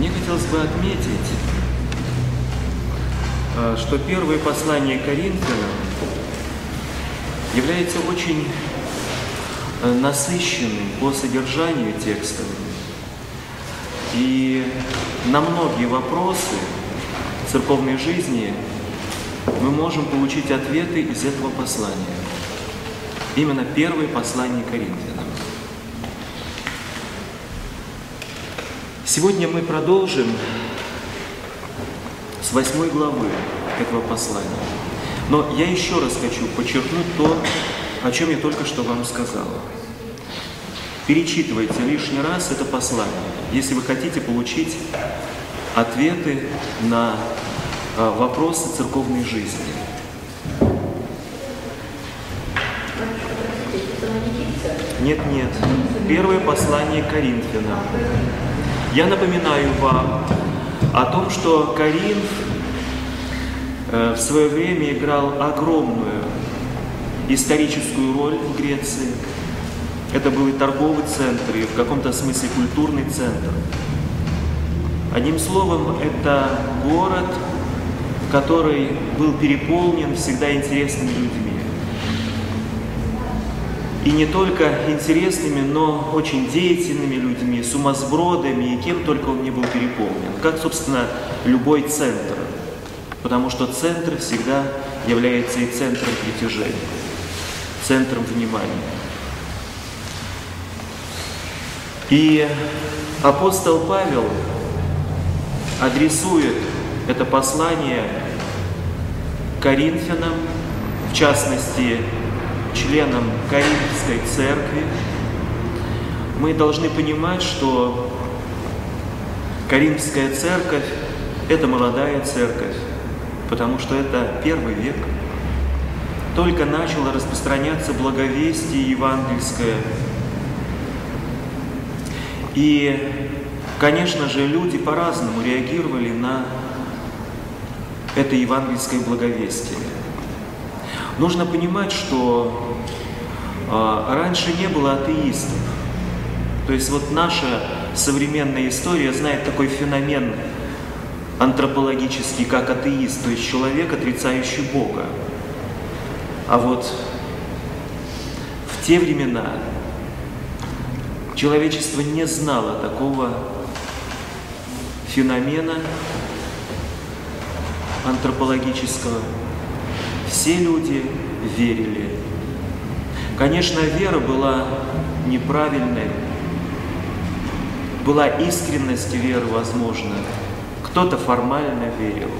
Мне хотелось бы отметить, э, что первое послание Коринфянам является очень э, насыщенным по содержанию текстовым. И на многие вопросы церковной жизни мы можем получить ответы из этого послания. Именно первое послание Коринфянам. Сегодня мы продолжим с восьмой главы этого послания. Но я еще раз хочу подчеркнуть то, о чем я только что вам сказал. Перечитывайте лишний раз это послание, если вы хотите получить ответы на а, вопросы церковной жизни. Нет, нет. Первое послание Коринфянам. Я напоминаю вам о том, что Коринф э, в свое время играл огромную историческую роль в Греции. Это был и торговый центр, и в каком-то смысле культурный центр. Одним словом, это город, который был переполнен всегда интересными людьми. И не только интересными, но очень деятельными сумасбродами, и кем только он не был переполнен. Как, собственно, любой центр. Потому что центр всегда является и центром притяжения, центром внимания. И апостол Павел адресует это послание Коринфянам, в частности, членам Коринфской церкви, мы должны понимать, что Коринфская церковь – это молодая церковь, потому что это первый век. Только начало распространяться благовестие евангельское. И, конечно же, люди по-разному реагировали на это евангельское благовестие. Нужно понимать, что э, раньше не было атеистов. То есть вот наша современная история знает такой феномен антропологический, как атеист, то есть человек, отрицающий Бога. А вот в те времена человечество не знало такого феномена антропологического, все люди верили. Конечно, вера была неправильной, была искренность веры возможна. Кто-то формально верил.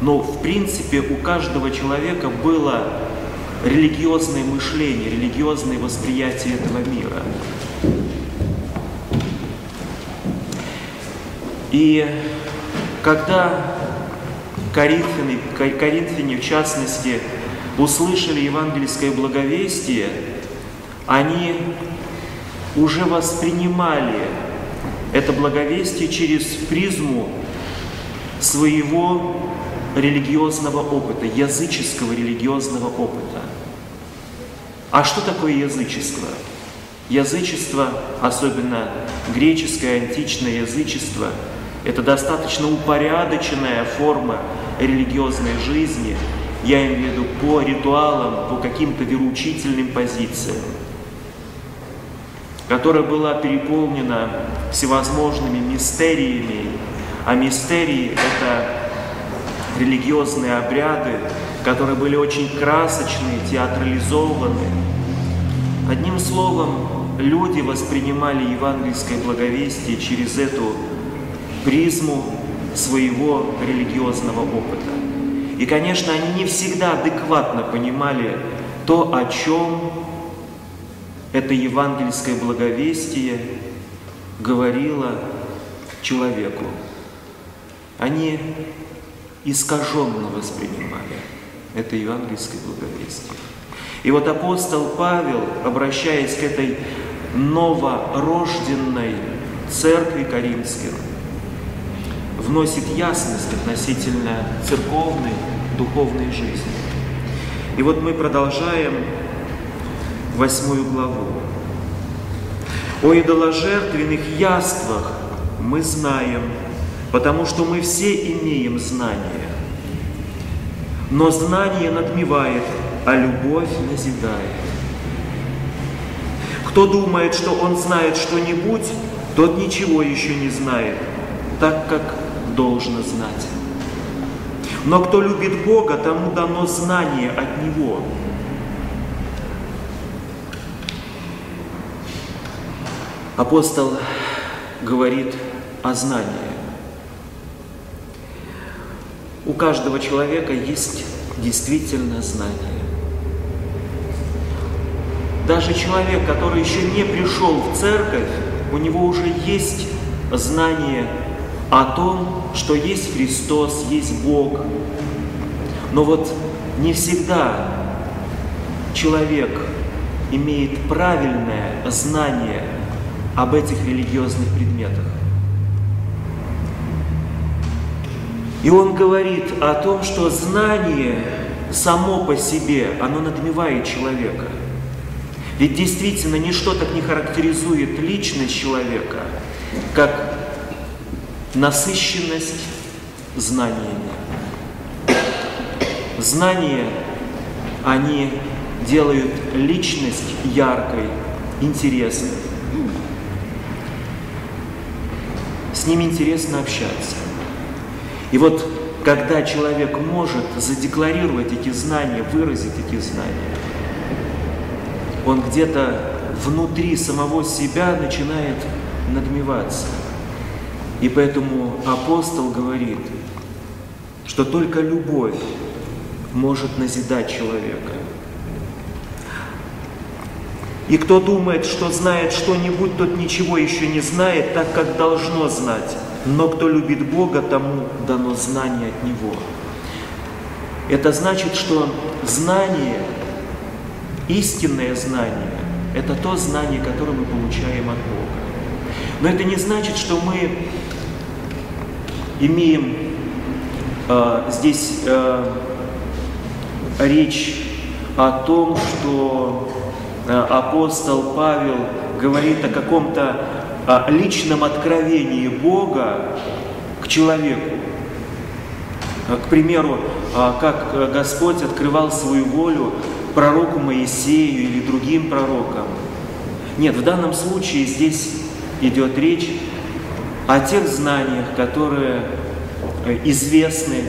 Но, в принципе, у каждого человека было религиозное мышление, религиозное восприятие этого мира. И когда Коринфяне, Коринфяне в частности, услышали евангельское благовестие, они уже воспринимали это благовестие через призму своего религиозного опыта, языческого религиозного опыта. А что такое язычество? Язычество, особенно греческое античное язычество, это достаточно упорядоченная форма религиозной жизни, я имею в виду по ритуалам, по каким-то вероучительным позициям, которая была переполнена всевозможными мистериями, а мистерии – это религиозные обряды, которые были очень красочные, театрализованы. Одним словом, люди воспринимали евангельское благовестие через эту призму своего религиозного опыта. И, конечно, они не всегда адекватно понимали то, о чем это евангельское благовестие говорило человеку. Они искаженно воспринимали это евангельское благовестие. И вот апостол Павел, обращаясь к этой новорожденной церкви Коринфской, вносит ясность относительно церковной, духовной жизни. И вот мы продолжаем восьмую главу. О идоложертвенных яствах мы знаем, потому что мы все имеем знание. Но знание надмевает, а любовь назидает. Кто думает, что он знает что-нибудь, тот ничего еще не знает, так как должно знать. Но кто любит Бога, тому дано знание от Него. Апостол говорит о знании. У каждого человека есть действительно знание. Даже человек, который еще не пришел в церковь, у него уже есть знание о том, что есть Христос, есть Бог. Но вот не всегда человек имеет правильное знание об этих религиозных предметах. И он говорит о том, что знание само по себе, оно надмевает человека. Ведь действительно ничто так не характеризует личность человека, как насыщенность знаниями. Знания, они делают личность яркой, интересной. С ними интересно общаться. И вот когда человек может задекларировать эти знания, выразить эти знания, он где-то внутри самого себя начинает надмеваться – и поэтому апостол говорит, что только любовь может назидать человека. И кто думает, что знает что-нибудь, тот ничего еще не знает, так как должно знать. Но кто любит Бога, тому дано знание от Него. Это значит, что знание, истинное знание, это то знание, которое мы получаем от Бога. Но это не значит, что мы имеем э, здесь э, речь о том, что апостол Павел говорит о каком-то э, личном откровении Бога к человеку. К примеру, э, как Господь открывал свою волю пророку Моисею или другим пророкам. Нет, в данном случае здесь идет речь о тех знаниях, которые э, известны,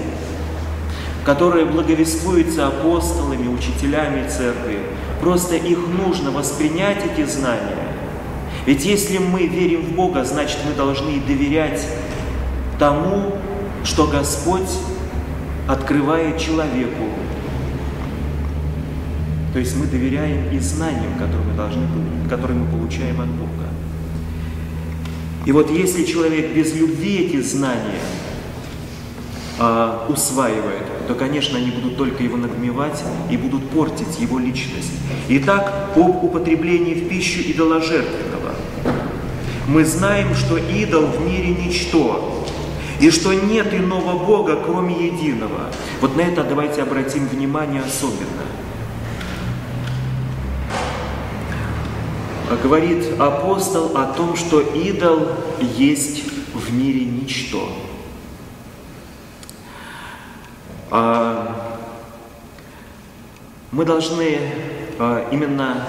которые благовествуются апостолами, учителями церкви. Просто их нужно воспринять, эти знания. Ведь если мы верим в Бога, значит мы должны доверять тому, что Господь открывает человеку. То есть мы доверяем и знаниям, которые мы, должны, которые мы получаем от Бога. И вот если человек без любви эти знания а, усваивает, то, конечно, они будут только его надмевать и будут портить его личность. Итак, об употреблении в пищу идоложертвенного. Мы знаем, что идол в мире ничто, и что нет иного Бога, кроме единого. Вот на это давайте обратим внимание особенно. говорит апостол о том, что идол есть в мире ничто. А, мы должны а, именно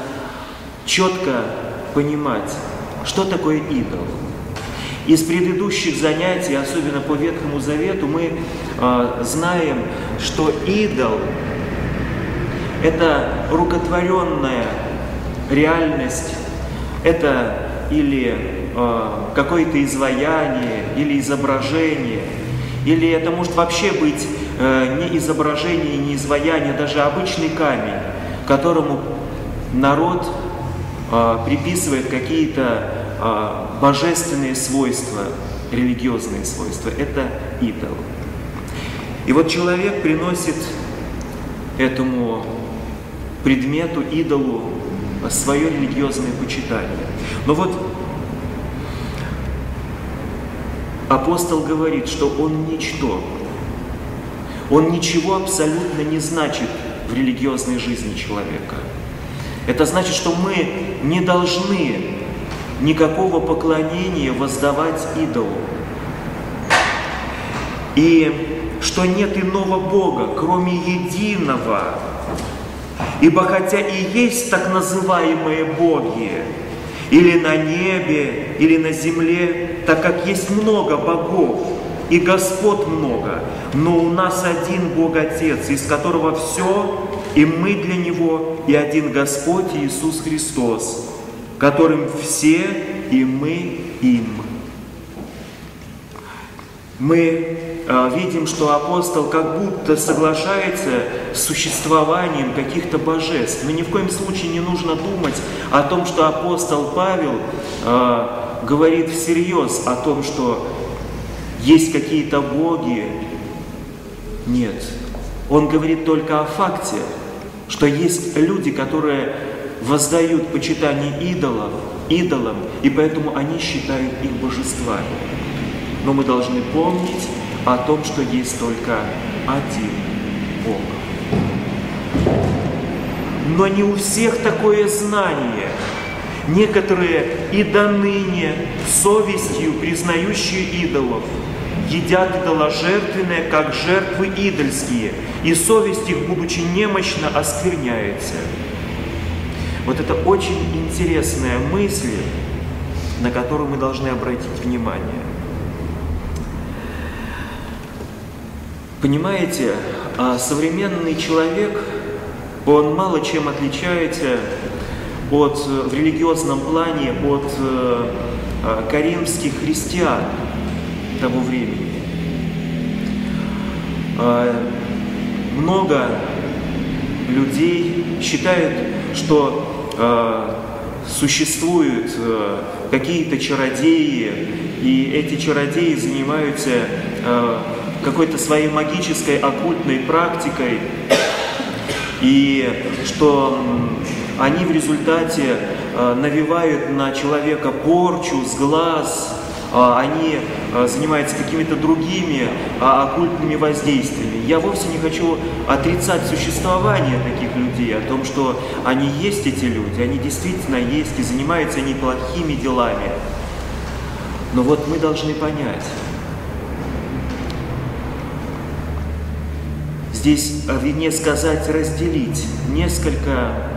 четко понимать, что такое идол. Из предыдущих занятий, особенно по Ветхому Завету, мы э, знаем, что идол – это рукотворенная реальность это или какое-то изваяние, или изображение, или это может вообще быть не изображение, не изваяние, даже обычный камень, которому народ э, приписывает какие-то э, божественные свойства, религиозные свойства. Это идол. И вот человек приносит этому предмету, идолу, свое религиозное почитание. Но вот апостол говорит, что он ничто. Он ничего абсолютно не значит в религиозной жизни человека. Это значит, что мы не должны никакого поклонения воздавать идолу. и что нет иного Бога, кроме единого. Ибо хотя и есть так называемые боги, или на небе, или на земле, так как есть много богов, и Господ много, но у нас один Бог Отец, из которого все, и мы для Него, и один Господь Иисус Христос, которым все, и мы им. Мы э, видим, что апостол как будто соглашается с существованием каких-то божеств. Но ни в коем случае не нужно думать о том, что апостол Павел э, говорит всерьез о том, что есть какие-то боги. Нет. Он говорит только о факте, что есть люди, которые воздают почитание идолам, идолам, и поэтому они считают их божествами. Но мы должны помнить о том, что есть только один Бог. Но не у всех такое знание. Некоторые и до ныне совестью признающие идолов едят идоложертвенное, как жертвы идольские, и совесть их, будучи немощно, оскверняется. Вот это очень интересная мысль, на которую мы должны обратить внимание. Понимаете, а современный человек, он мало чем отличается от, в религиозном плане от э, а, каримских христиан того времени. А, много людей считают, что э, существуют э, какие-то чародеи, и эти чародеи занимаются э, какой-то своей магической оккультной практикой, и что они в результате э, навевают на человека порчу с глаз, а, они э, занимаются какими-то другими оккультными воздействиями. Я вовсе не хочу отрицать существование таких людей, о том, что они есть эти люди, они действительно есть и занимаются они плохими делами. Но вот мы должны понять, Здесь виднее сказать разделить несколько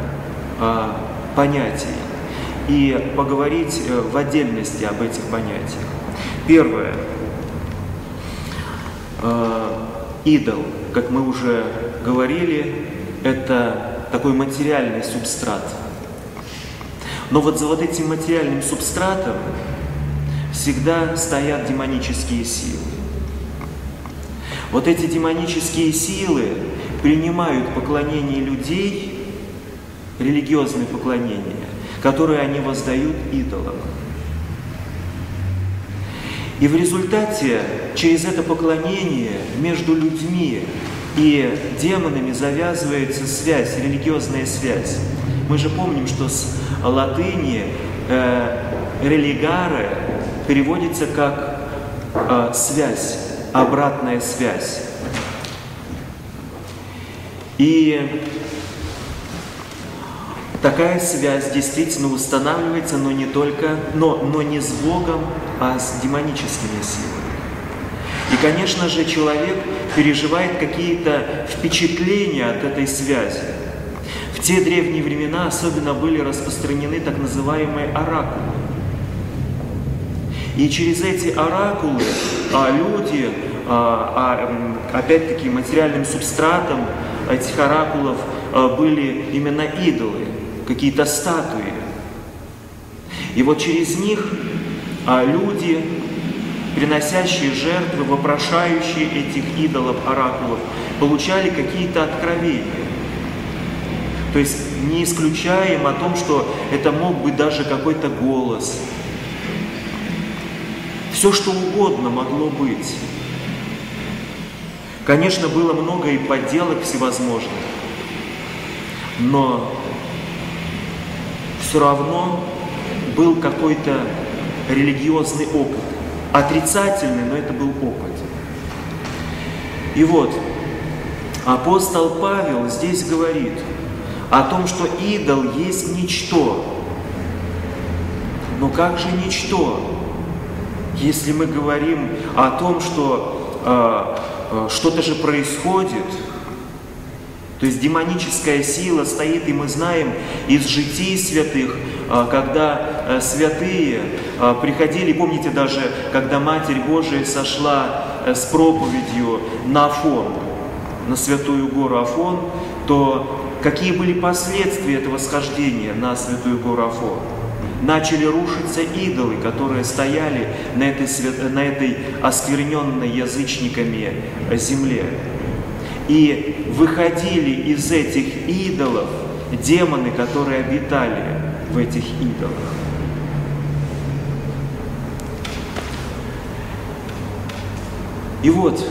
понятий и поговорить э, в отдельности об этих понятиях. Первое. А, идол, как мы уже говорили, это такой материальный субстрат. Но вот за вот этим материальным субстратом всегда стоят демонические силы. Вот эти демонические силы принимают поклонение людей, религиозное поклонение, которое они воздают идолам. И в результате через это поклонение между людьми и демонами завязывается связь, религиозная связь. Мы же помним, что с латыни э, религаре переводится как э, связь обратная связь. И такая связь действительно устанавливается, но не только, но, но не с Богом, а с демоническими силами. И, конечно же, человек переживает какие-то впечатления от этой связи. В те древние времена особенно были распространены так называемые оракулы. И через эти оракулы а, люди, а, а, опять-таки материальным субстратом этих оракулов а, были именно идолы, какие-то статуи. И вот через них а, люди, приносящие жертвы, вопрошающие этих идолов, оракулов, получали какие-то откровения. То есть не исключаем о том, что это мог быть даже какой-то голос, все, что угодно могло быть. Конечно, было много и подделок всевозможных, но все равно был какой-то религиозный опыт. Отрицательный, но это был опыт. И вот, апостол Павел здесь говорит о том, что идол есть ничто. Но как же ничто? Если мы говорим о том, что э, что-то же происходит. То есть демоническая сила стоит, и мы знаем из житий святых, когда святые приходили, помните даже, когда Матерь Божия сошла с проповедью на Афон, на Святую гору Афон, то какие были последствия этого схождения на Святую гору Афон? начали рушиться идолы, которые стояли на этой, на этой оскверненной язычниками земле. И выходили из этих идолов демоны, которые обитали в этих идолах. И вот,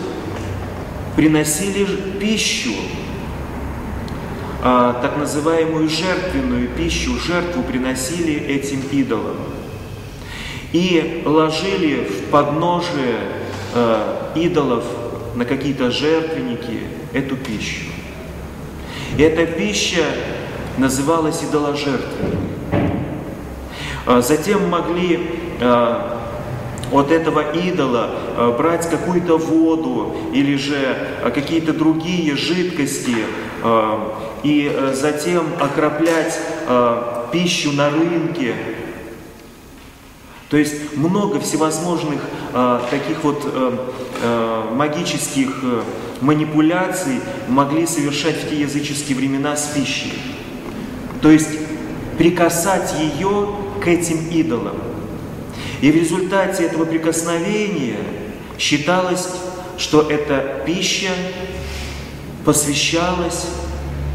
приносили пищу а, так называемую жертвенную пищу, жертву приносили этим идолам. И ложили в подножие э, идолов на какие-то жертвенники эту пищу. И эта пища называлась идоложертвенной. А затем могли э, от этого идола э, брать какую-то воду или же какие-то другие жидкости и затем окроплять пищу на рынке. То есть много всевозможных таких вот магических манипуляций могли совершать в те языческие времена с пищей. То есть прикасать ее к этим идолам. И в результате этого прикосновения считалось, что эта пища посвящалась,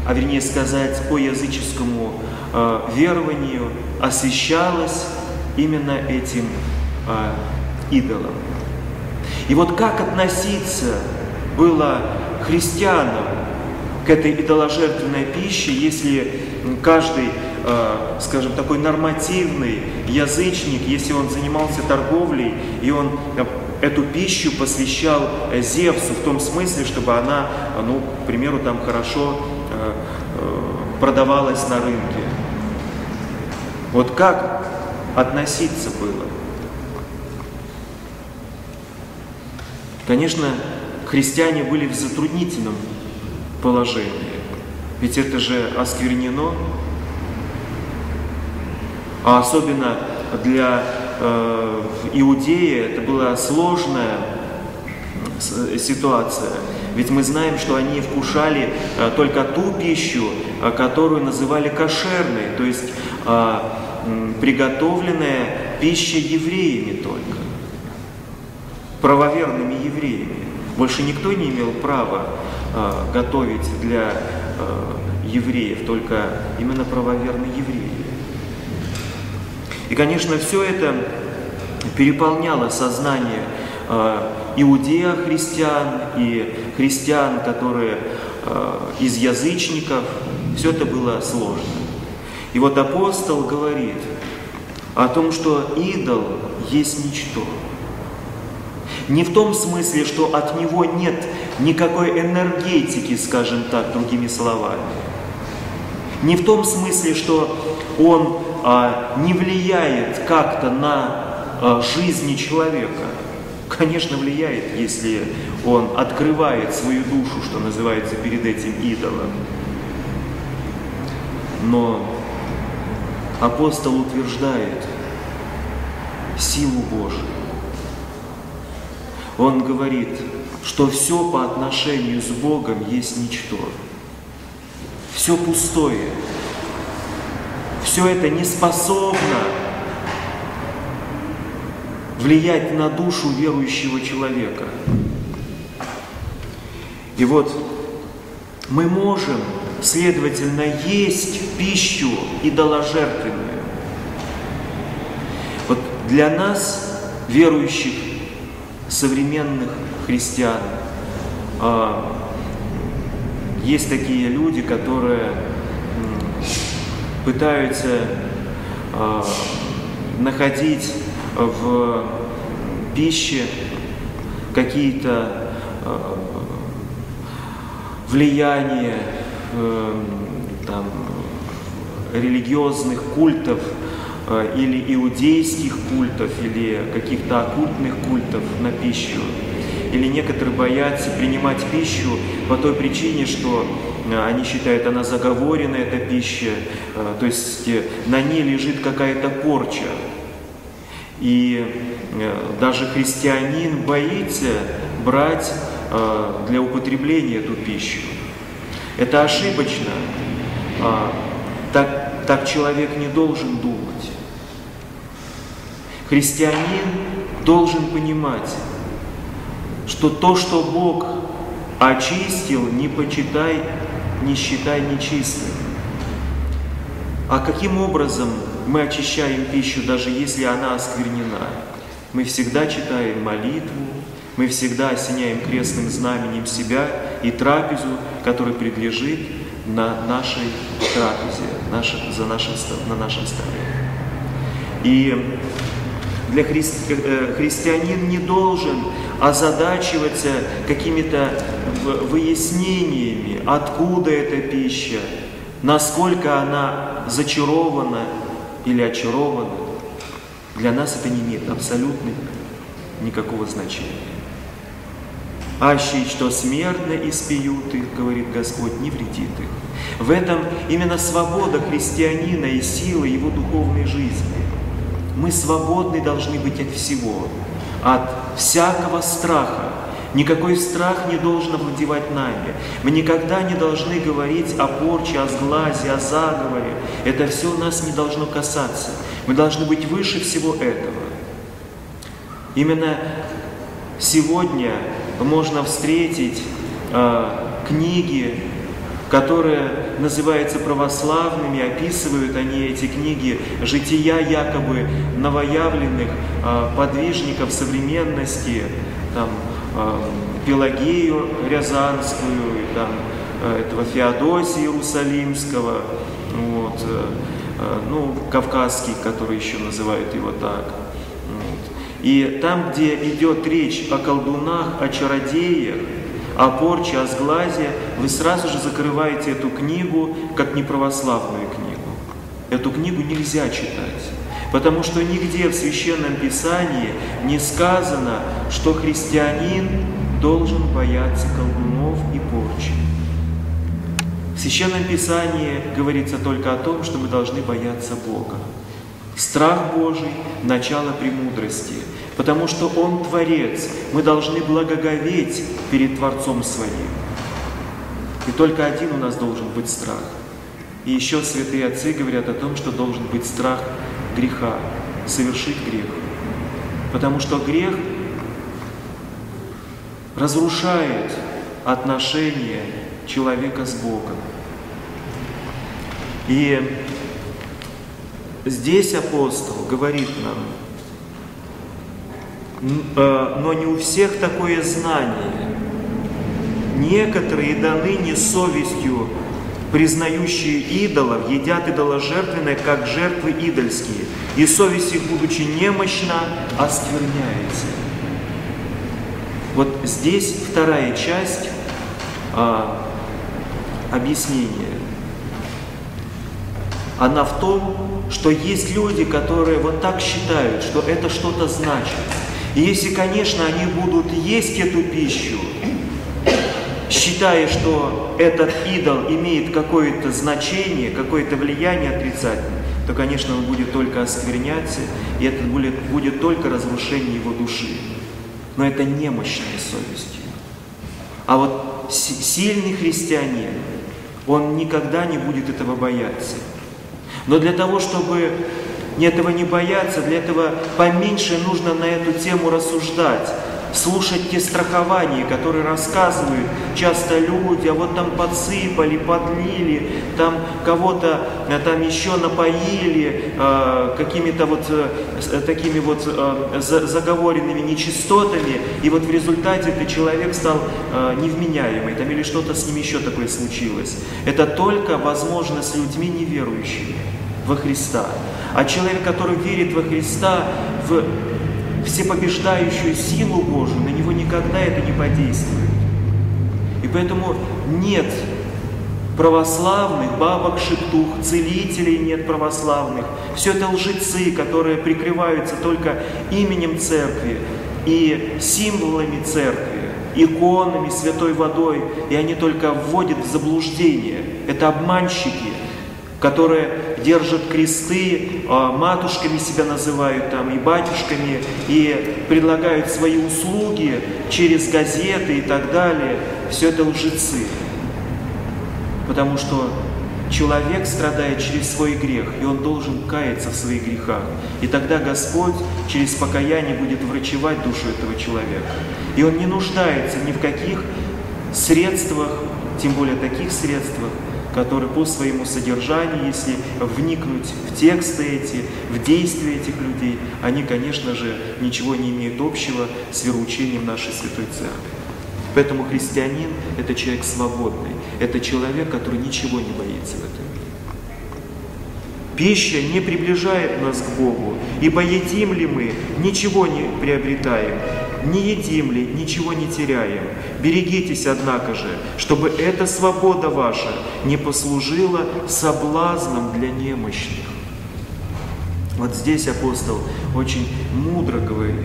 а вернее сказать, по языческому э, верованию, освящалась именно этим э, идолом. И вот как относиться было христианам к этой идоложертвенной пище, если каждый Э, скажем, такой нормативный язычник, если он занимался торговлей, и он э, эту пищу посвящал э, Зевсу в том смысле, чтобы она, ну, к примеру, там хорошо продавалась на рынке. Вот как относиться было? Конечно, христиане были в затруднительном положении, ведь это же осквернено. А особенно для э, Иудеи это была сложная ситуация. Ведь мы знаем, что они вкушали э, только ту пищу, э, которую называли кошерной, то есть э, приготовленная пища евреями только, правоверными евреями. Больше никто не имел права э, готовить для э, евреев, только именно правоверные евреи. И, конечно, все это переполняло сознание э, иудея христиан и христиан, которые э, из язычников. Все это было сложно. И вот апостол говорит о том, что идол есть ничто. Не в том смысле, что от него нет никакой энергетики, скажем так, другими словами. Не в том смысле, что он а, не влияет как-то на а, жизни человека. Конечно, влияет, если он открывает свою душу, что называется, перед этим идолом. Но апостол утверждает силу Божию. Он говорит, что все по отношению с Богом есть ничто. Все пустое, все это не способно влиять на душу верующего человека. И вот мы можем, следовательно, есть пищу идоложертвенную. Вот для нас, верующих, современных христиан, а, есть такие люди, которые пытаются э, находить в пище какие-то э, влияния э, там, религиозных культов или иудейских культов, или каких-то оккультных культов на пищу. или некоторые боятся принимать пищу по той причине, что э, они считают, она заговорена, эта пища, э, то есть на ней лежит какая-то порча. И даже христианин боится брать для употребления эту пищу. Это ошибочно. А, так, так человек не должен думать. Христианин должен понимать, что то, что Бог очистил, не почитай, не считай нечистым. А каким образом мы очищаем пищу, даже если она осквернена? Мы всегда читаем молитву, мы всегда осеняем крестным знаменем себя и трапезу, которая предлежит на нашей трапезе, наш, за нашим, на нашем столе. И для христи, э, христианин не должен озадачиваться какими-то выяснениями, откуда эта пища, насколько она зачарована или очарована. Для нас это не имеет абсолютно никакого значения. Аще, что смертно испьют их, говорит Господь, не вредит их. В этом именно свобода христианина и сила его духовной жизни. Мы свободны должны быть от всего, от всякого страха. Никакой страх не должен овладевать нами. Мы никогда не должны говорить о порче, о сглазе, о заговоре. Это все нас не должно касаться. Мы должны быть выше всего этого. Именно сегодня можно встретить э, книги, которые называются православными, описывают они эти книги жития якобы новоявленных э, подвижников современности, там, э, Пелагею Рязанскую, там, э, этого Феодосия Иерусалимского, вот, э, э, ну, Кавказский, который еще называют его так. И там, где идет речь о колдунах, о чародеях, о порче, о сглазе, вы сразу же закрываете эту книгу как неправославную книгу. Эту книгу нельзя читать. Потому что нигде в Священном Писании не сказано, что христианин должен бояться колдунов и порчи. В Священном Писании говорится только о том, что мы должны бояться Бога. Страх Божий – начало премудрости, потому что Он Творец. Мы должны благоговеть перед Творцом Своим. И только один у нас должен быть страх. И еще святые отцы говорят о том, что должен быть страх греха, совершить грех. Потому что грех разрушает отношения человека с Богом. И Здесь апостол говорит нам, но не у всех такое знание. Некоторые даны не совестью, признающие идолов, едят идоложертвенное, как жертвы идольские, и совесть их, будучи немощна, оскверняется. Вот здесь вторая часть а, объяснения она в том, что есть люди, которые вот так считают, что это что-то значит. И если, конечно, они будут есть эту пищу, считая, что этот идол имеет какое-то значение, какое-то влияние отрицательное, то, конечно, он будет только оскверняться, и это будет, будет только разрушение его души. Но это немощная совестью. А вот сильный христианин, он никогда не будет этого бояться. Но для того, чтобы этого не бояться, для этого поменьше нужно на эту тему рассуждать, слушать те страхования, которые рассказывают часто люди, а вот там подсыпали, подлили, там кого-то э, там еще напоили э, какими-то вот э, такими вот э, заговоренными нечистотами, и вот в результате этот человек стал э, невменяемый, там или что-то с ним еще такое случилось. Это только возможно с людьми неверующими во Христа. А человек, который верит во Христа, в всепобеждающую силу Божию, на него никогда это не подействует. И поэтому нет православных, бабок шептух, целителей нет православных. Все это лжецы, которые прикрываются только именем церкви, и символами церкви, иконами, святой водой, и они только вводят в заблуждение. Это обманщики, которые держат кресты, а, матушками себя называют там и батюшками, и предлагают свои услуги через газеты и так далее. Все это лжецы. Потому что человек страдает через свой грех, и он должен каяться в своих грехах. И тогда Господь через покаяние будет врачевать душу этого человека. И он не нуждается ни в каких средствах, тем более таких средствах, которые по своему содержанию, если вникнуть в тексты эти, в действия этих людей, они, конечно же, ничего не имеют общего с вероучением нашей Святой Церкви. Поэтому христианин – это человек свободный, это человек, который ничего не боится в этом мире. Пища не приближает нас к Богу, ибо едим ли мы, ничего не приобретаем, не едим ли, ничего не теряем. Берегитесь, однако же, чтобы эта свобода ваша не послужила соблазном для немощных. Вот здесь апостол очень мудро говорит.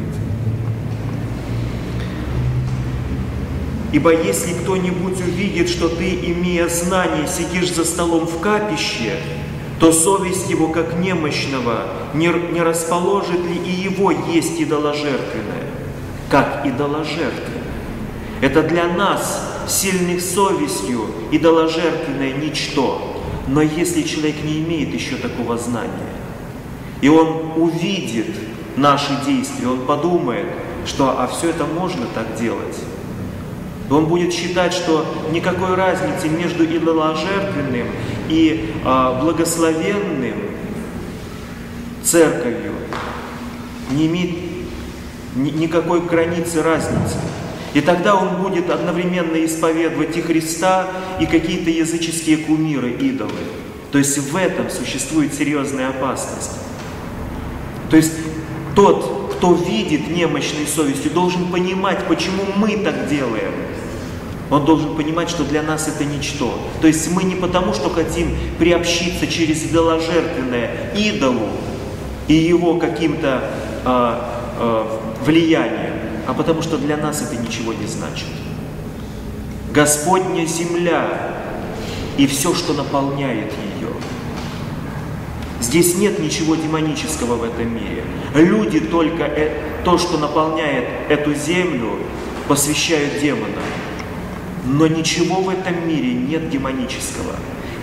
Ибо если кто-нибудь увидит, что ты, имея знание, сидишь за столом в капище, то совесть его, как немощного, не, расположит ли и его есть идоложертвенное, как идоложертвенное. Это для нас, сильных совестью, идоложертвенное ничто. Но если человек не имеет еще такого знания, и он увидит наши действия, он подумает, что а все это можно так делать, он будет считать, что никакой разницы между идоложертвенным и а, благословенным церковью не имеет никакой границы разницы. И тогда он будет одновременно исповедовать и Христа, и какие-то языческие кумиры, идолы. То есть в этом существует серьезная опасность. То есть тот, кто видит немощной совестью, должен понимать, почему мы так делаем. Он должен понимать, что для нас это ничто. То есть мы не потому, что хотим приобщиться через идоложертвенное идолу и его каким-то а, влиянием, а потому что для нас это ничего не значит. Господня земля и все, что наполняет ее. Здесь нет ничего демонического в этом мире. Люди только э, то, что наполняет эту землю, посвящают демонам. Но ничего в этом мире нет демонического,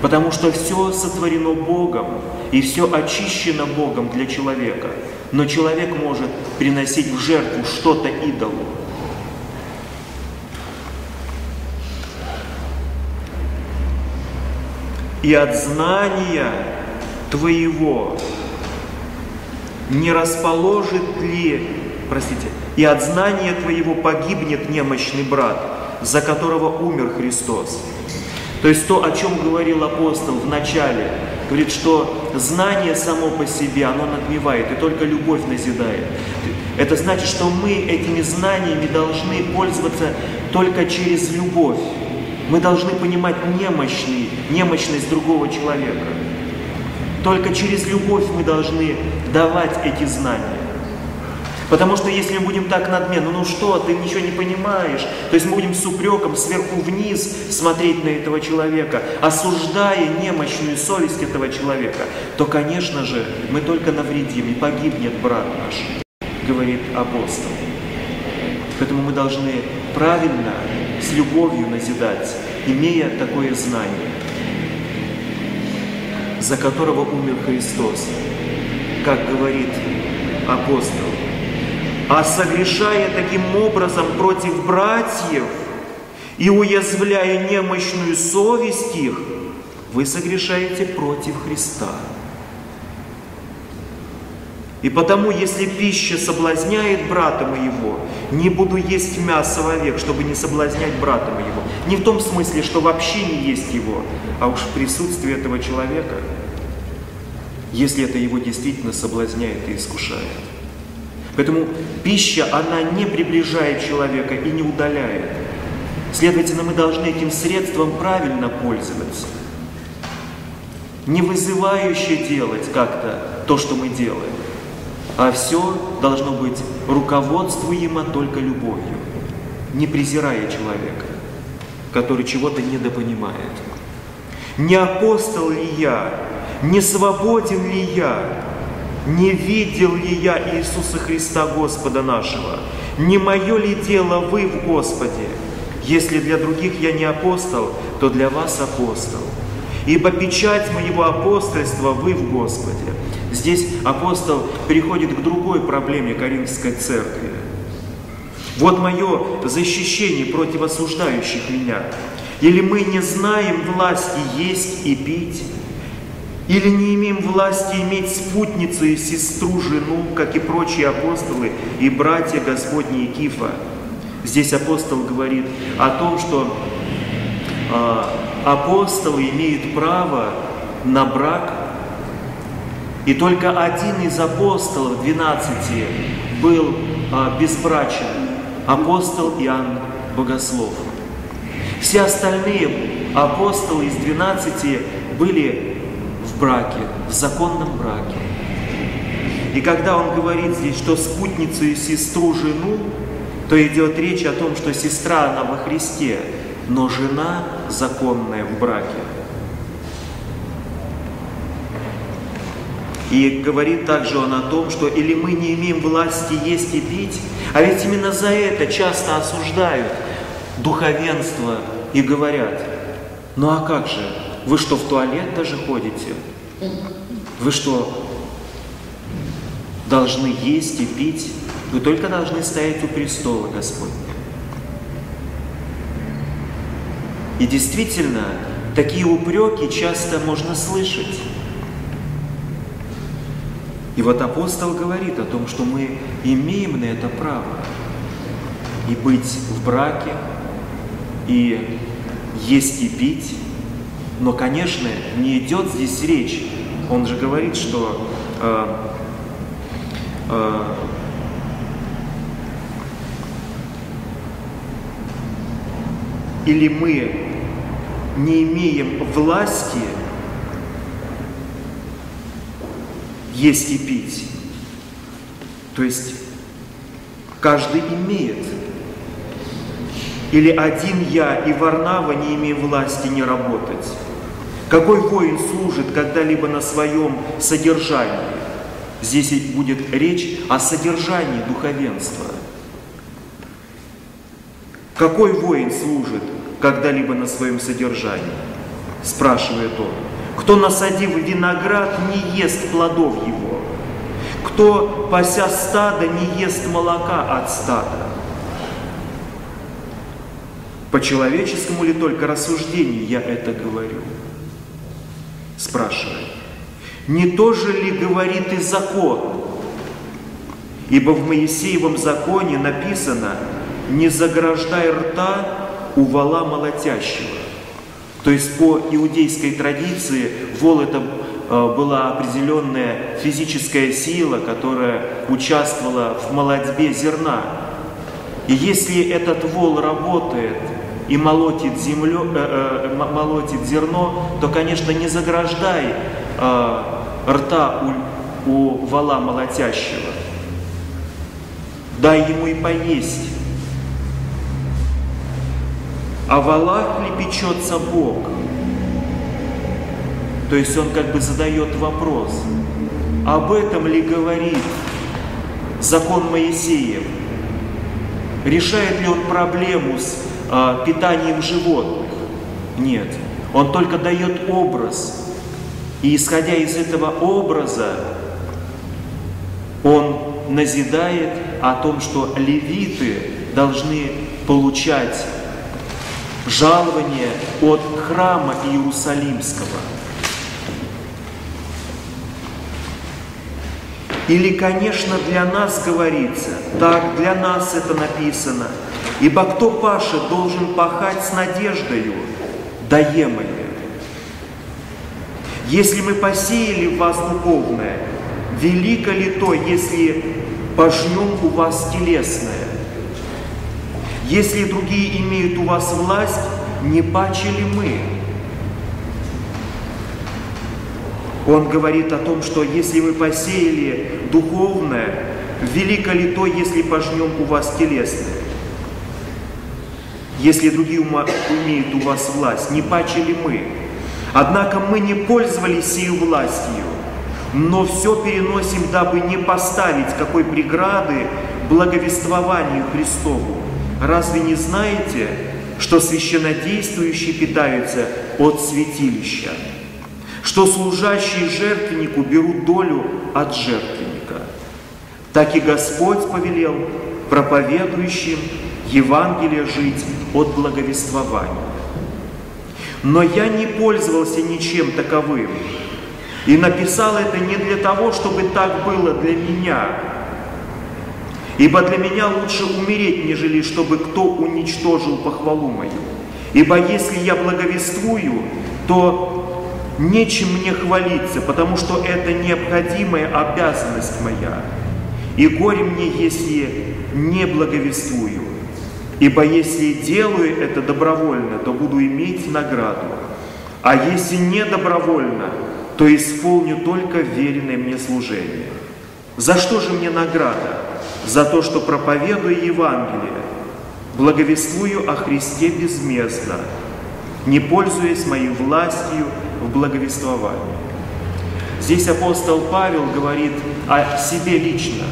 потому что все сотворено Богом и все очищено Богом для человека. Но человек может приносить в жертву что-то идолу. И от знания твоего не расположит ли, простите, и от знания твоего погибнет немощный брат, за которого умер Христос. То есть то, о чем говорил апостол в начале, говорит, что знание само по себе, оно надмевает, и только любовь назидает. Это значит, что мы этими знаниями должны пользоваться только через любовь. Мы должны понимать немощный, немощность другого человека. Только через любовь мы должны давать эти знания. Потому что если мы будем так надменно, ну что, ты ничего не понимаешь, то есть мы будем с упреком сверху вниз смотреть на этого человека, осуждая немощную совесть этого человека, то, конечно же, мы только навредим, и погибнет брат наш, говорит апостол. Поэтому мы должны правильно, с любовью назидать, имея такое знание, за которого умер Христос. Как говорит апостол, а согрешая таким образом против братьев и уязвляя немощную совесть их, вы согрешаете против Христа. И потому, если пища соблазняет брата моего, не буду есть мясо вовек, чтобы не соблазнять брата моего. Не в том смысле, что вообще не есть его, а уж в присутствии этого человека, если это его действительно соблазняет и искушает. Поэтому пища, она не приближает человека и не удаляет. Следовательно, мы должны этим средством правильно пользоваться. Не вызывающе делать как-то то, что мы делаем. а все должно быть руководствуемо только любовью, не презирая человека, который чего-то недопонимает. Не апостол ли я, не свободен ли я, не видел ли я Иисуса Христа Господа нашего, не мое ли дело вы в Господе? Если для других я не апостол, то для вас апостол. Ибо печать моего апостольства вы в Господе. Здесь апостол переходит к другой проблеме Коринфской церкви. Вот мое защищение против осуждающих меня. Или мы не знаем власти есть и пить, или не имеем власти иметь спутницу и сестру, жену, как и прочие апостолы и братья Господни Кифа. Здесь апостол говорит о том, что э, апостолы имеют право на брак, и только один из апостолов, 12, был э, безбрачен, апостол Иоанн Богослов. Все остальные апостолы из 12 были в браке, в законном браке. И когда он говорит здесь, что спутницу и сестру, жену, то идет речь о том, что сестра, она во Христе, но жена законная в браке. И говорит также он о том, что или мы не имеем власти есть и пить, а ведь именно за это часто осуждают духовенство и говорят, ну а как же, вы что, в туалет даже ходите? Вы что, должны есть и пить? Вы только должны стоять у престола Господня. И действительно, такие упреки часто можно слышать. И вот апостол говорит о том, что мы имеем на это право и быть в браке, и есть и пить. Но, конечно, не идет здесь речь. Он же говорит, что э, э, или мы не имеем власти есть и пить. То есть каждый имеет. Или один я и Варнава не имеем власти не работать. Какой воин служит когда-либо на своем содержании? Здесь будет речь о содержании духовенства. Какой воин служит когда-либо на своем содержании? Спрашивает он. Кто, насадив виноград, не ест плодов его. Кто, пася стада, не ест молока от стада. По человеческому ли только рассуждению я это говорю? Спрашивает. Не то же ли говорит и закон? Ибо в Моисеевом законе написано «Не заграждай рта у вала молотящего». То есть по иудейской традиции вол это э, была определенная физическая сила, которая участвовала в молодьбе зерна. И если этот вол работает и молотит, землю, э, э, молотит зерно, то, конечно, не заграждай э, рта у, у вала молотящего. Дай ему и поесть а в Аллах ли печется Бог? То есть он как бы задает вопрос, об этом ли говорит закон Моисеев? Решает ли он проблему с э, питанием животных? Нет. Он только дает образ. И исходя из этого образа, он назидает о том, что левиты должны получать жалование от храма Иерусалимского. Или, конечно, для нас говорится, так для нас это написано, ибо кто пашет, должен пахать с надеждою, даемое. Если мы посеяли в вас духовное, велико ли то, если пожнем у вас телесное? Если другие имеют у вас власть, не паче ли мы? Он говорит о том, что если вы посеяли духовное, велико ли то, если пожнем у вас телесное? Если другие умеют у вас власть, не паче ли мы? Однако мы не пользовались сию властью, но все переносим, дабы не поставить какой преграды благовествованию Христову. Разве не знаете, что священнодействующие питаются от святилища, что служащие жертвеннику берут долю от жертвенника? Так и Господь повелел проповедующим Евангелие жить от благовествования. Но я не пользовался ничем таковым. И написал это не для того, чтобы так было для меня. Ибо для меня лучше умереть, нежели чтобы кто уничтожил похвалу мою. Ибо если я благовествую, то нечем мне хвалиться, потому что это необходимая обязанность моя. И горе мне, если не благовествую. Ибо если делаю это добровольно, то буду иметь награду. А если не добровольно, то исполню только веренное мне служение. За что же мне награда? За то, что проповедую Евангелие, благовествую о Христе безместно, не пользуясь моей властью в благовествовании. Здесь апостол Павел говорит о себе лично,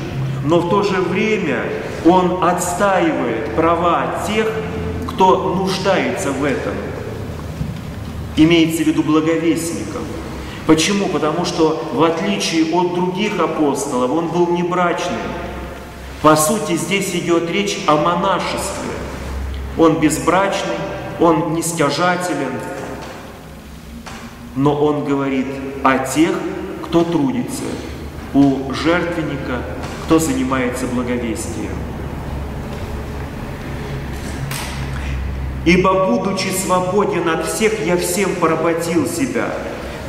но в то же время он отстаивает права тех, кто нуждается в этом. Имеется в виду благовестников. Почему? Потому что в отличие от других апостолов, он был небрачным. По сути, здесь идет речь о монашестве. Он безбрачный, он нестяжателен, но он говорит о тех, кто трудится у жертвенника, кто занимается благовестием. Ибо, будучи свободен от всех, я всем поработил себя,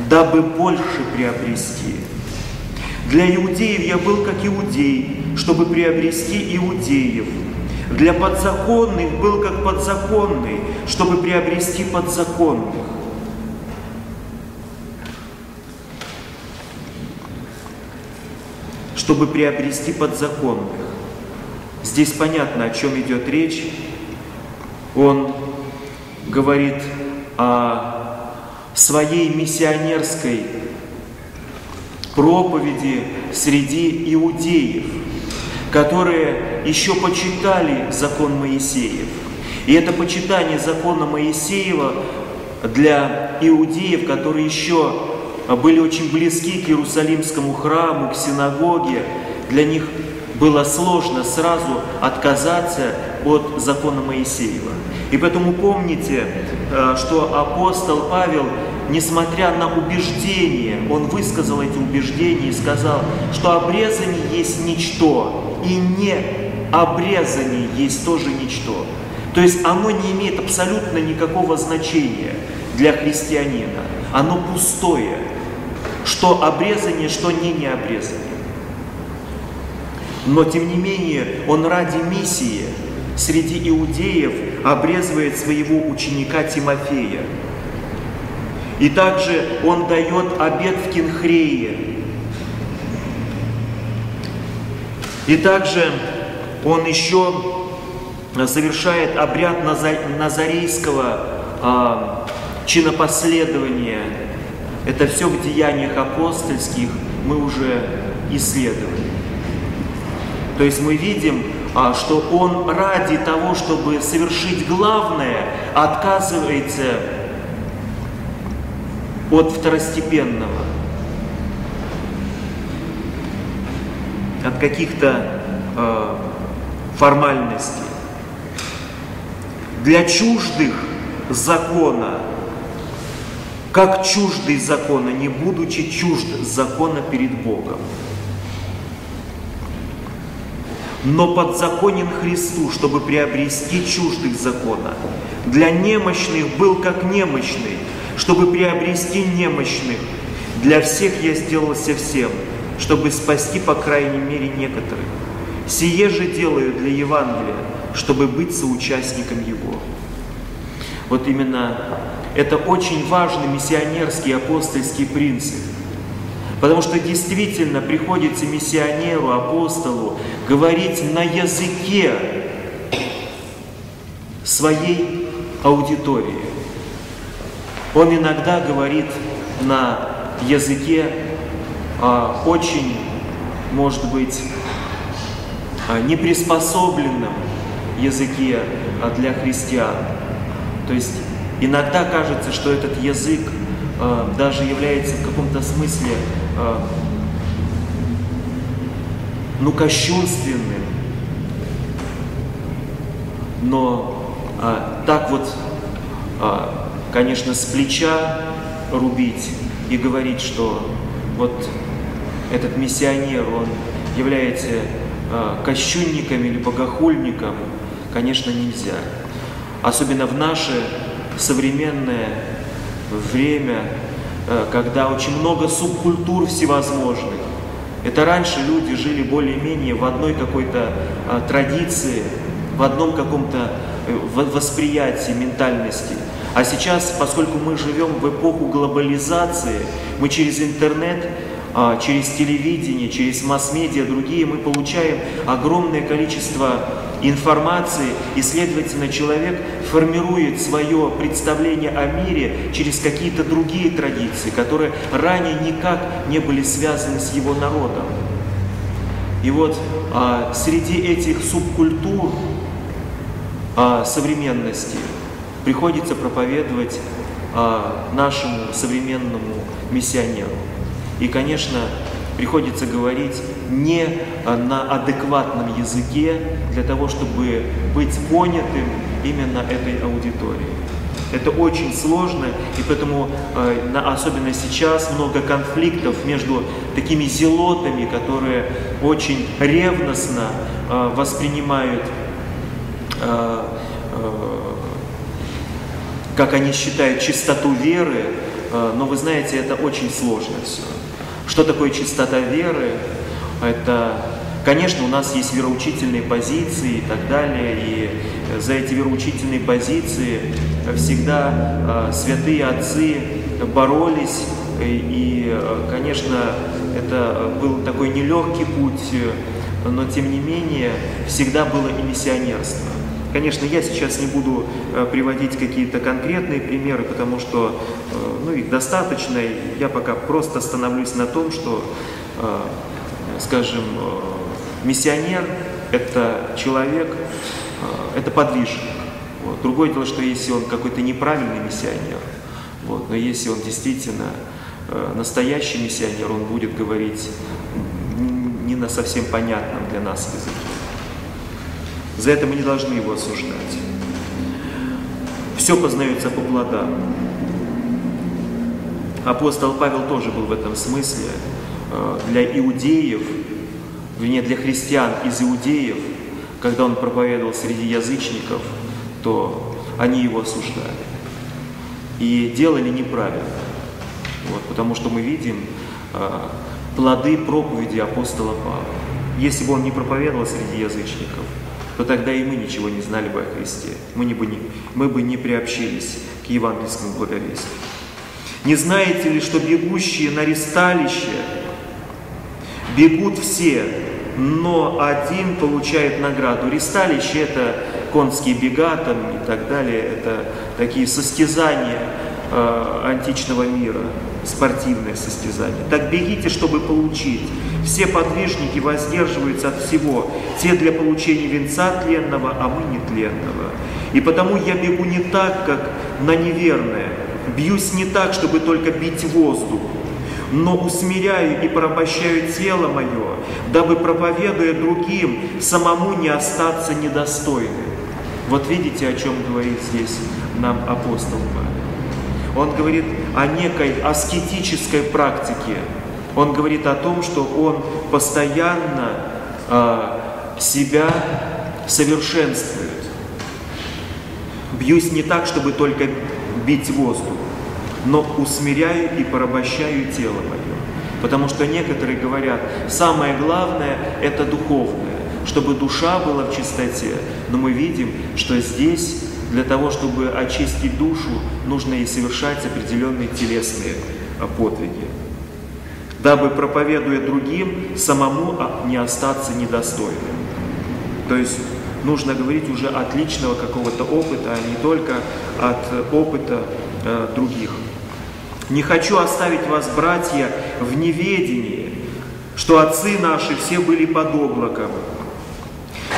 дабы больше приобрести. Для иудеев я был как иудей, чтобы приобрести иудеев. Для подзаконных был как подзаконный, чтобы приобрести подзаконных. Чтобы приобрести подзаконных. Здесь понятно, о чем идет речь. Он говорит о своей миссионерской проповеди среди иудеев, которые еще почитали закон Моисеев. И это почитание закона Моисеева для иудеев, которые еще были очень близки к Иерусалимскому храму, к синагоге, для них было сложно сразу отказаться от закона Моисеева. И поэтому помните, э, что апостол Павел, несмотря на убеждения, он высказал эти убеждения и сказал, что обрезание есть ничто, и не обрезание есть тоже ничто. То есть оно не имеет абсолютно никакого значения для христианина. Оно пустое. Что обрезание, что не необрезание. Но тем не менее, он ради миссии среди иудеев обрезывает своего ученика Тимофея. И также он дает обед в Кинхрее. И также он еще совершает обряд назарейского а, чинопоследования. Это все в деяниях апостольских мы уже исследовали. То есть мы видим, а, что он ради того, чтобы совершить главное, отказывается от второстепенного, от каких-то э, формальностей. Для чуждых закона, как чуждый закона, не будучи чужд закона перед Богом но подзаконен Христу, чтобы приобрести чуждых закона. Для немощных был как немощный, чтобы приобрести немощных. Для всех я сделался всем, чтобы спасти, по крайней мере, некоторых. Сие же делаю для Евангелия, чтобы быть соучастником его. Вот именно это очень важный миссионерский апостольский принцип. Потому что действительно приходится миссионеру, апостолу говорить на языке своей аудитории. Он иногда говорит на языке а, очень, может быть, а, неприспособленном языке а, для христиан. То есть иногда кажется, что этот язык а, даже является в каком-то смысле а, ну, кощунственным. Но а, так вот, а, конечно, с плеча рубить и говорить, что вот этот миссионер, он является а, кощунником или богохульником, конечно, нельзя. Особенно в наше современное время, а, когда очень много субкультур всевозможных. Это раньше люди жили более-менее в одной какой-то а, традиции, в одном каком-то э, восприятии, ментальности. А сейчас, поскольку мы живем в эпоху глобализации, мы через интернет, а, через телевидение, через масс-медиа, другие, мы получаем огромное количество информации, и, следовательно, человек формирует свое представление о мире через какие-то другие традиции, которые ранее никак не были связаны с его народом. И вот а, среди этих субкультур а, современности приходится проповедовать а, нашему современному миссионеру. И, конечно, приходится говорить не на адекватном языке для того, чтобы быть понятым именно этой аудиторией. Это очень сложно, и поэтому, особенно сейчас, много конфликтов между такими зелотами, которые очень ревностно воспринимают как они считают, чистоту веры, но вы знаете, это очень сложно все. Что такое чистота веры? Это, конечно, у нас есть вероучительные позиции и так далее, и за эти вероучительные позиции всегда э, святые отцы боролись, и, э, конечно, это был такой нелегкий путь, но тем не менее всегда было и миссионерство. Конечно, я сейчас не буду э, приводить какие-то конкретные примеры, потому что э, ну, их достаточно. Я пока просто остановлюсь на том, что, э, скажем, миссионер – это человек, это подвижник. Вот. Другое дело, что если он какой-то неправильный миссионер, вот, но если он действительно настоящий миссионер, он будет говорить не на совсем понятном для нас языке. За это мы не должны его осуждать. Все познается по плодам. Апостол Павел тоже был в этом смысле. Э, для иудеев, вернее, для христиан из иудеев, когда он проповедовал среди язычников, то они его осуждали. И делали неправильно. Вот, потому что мы видим э, плоды проповеди апостола Павла. Если бы он не проповедовал среди язычников, то тогда и мы ничего не знали бы о Христе. Мы, не бы, не, мы бы не приобщились к евангельскому благовестию. Не знаете ли, что бегущие на ресталище бегут все, но один получает награду. Ресталище – это конские бега там и так далее, это такие состязания э, античного мира, спортивное состязание. Так бегите, чтобы получить. Все подвижники воздерживаются от всего, те для получения венца тленного, а мы не тленного. И потому я бегу не так, как на неверное, бьюсь не так, чтобы только бить воздух, но усмиряю и порабощаю тело мое, дабы, проповедуя другим, самому не остаться недостойным. Вот видите, о чем говорит здесь нам апостол Павел. Он говорит о некой аскетической практике, он говорит о том, что он постоянно э, себя совершенствует. Бьюсь не так, чтобы только бить воздух, но усмиряю и порабощаю тело мое. Потому что некоторые говорят, самое главное – это духовное, чтобы душа была в чистоте. Но мы видим, что здесь для того, чтобы очистить душу, нужно и совершать определенные телесные подвиги. Дабы, проповедуя другим, самому не остаться недостойным. То есть нужно говорить уже от личного какого-то опыта, а не только от опыта э, других. Не хочу оставить вас, братья, в неведении, что отцы наши все были под облаком,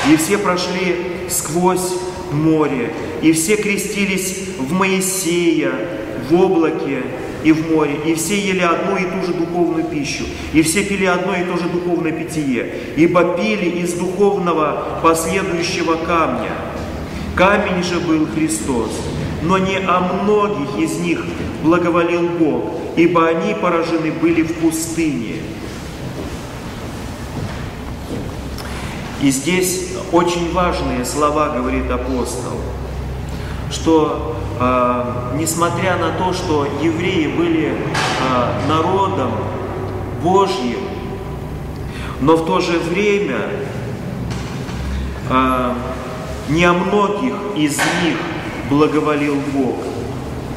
и все прошли сквозь море, и все крестились в Моисея, в облаке и в море, и все ели одну и ту же духовную пищу, и все пили одно и то же духовное питье, ибо пили из духовного последующего камня. Камень же был Христос, но не о многих из них благоволил Бог, ибо они поражены были в пустыне. И здесь очень важные слова говорит апостол, что несмотря на то, что евреи были э, народом Божьим, но в то же время э, не о многих из них благоволил Бог,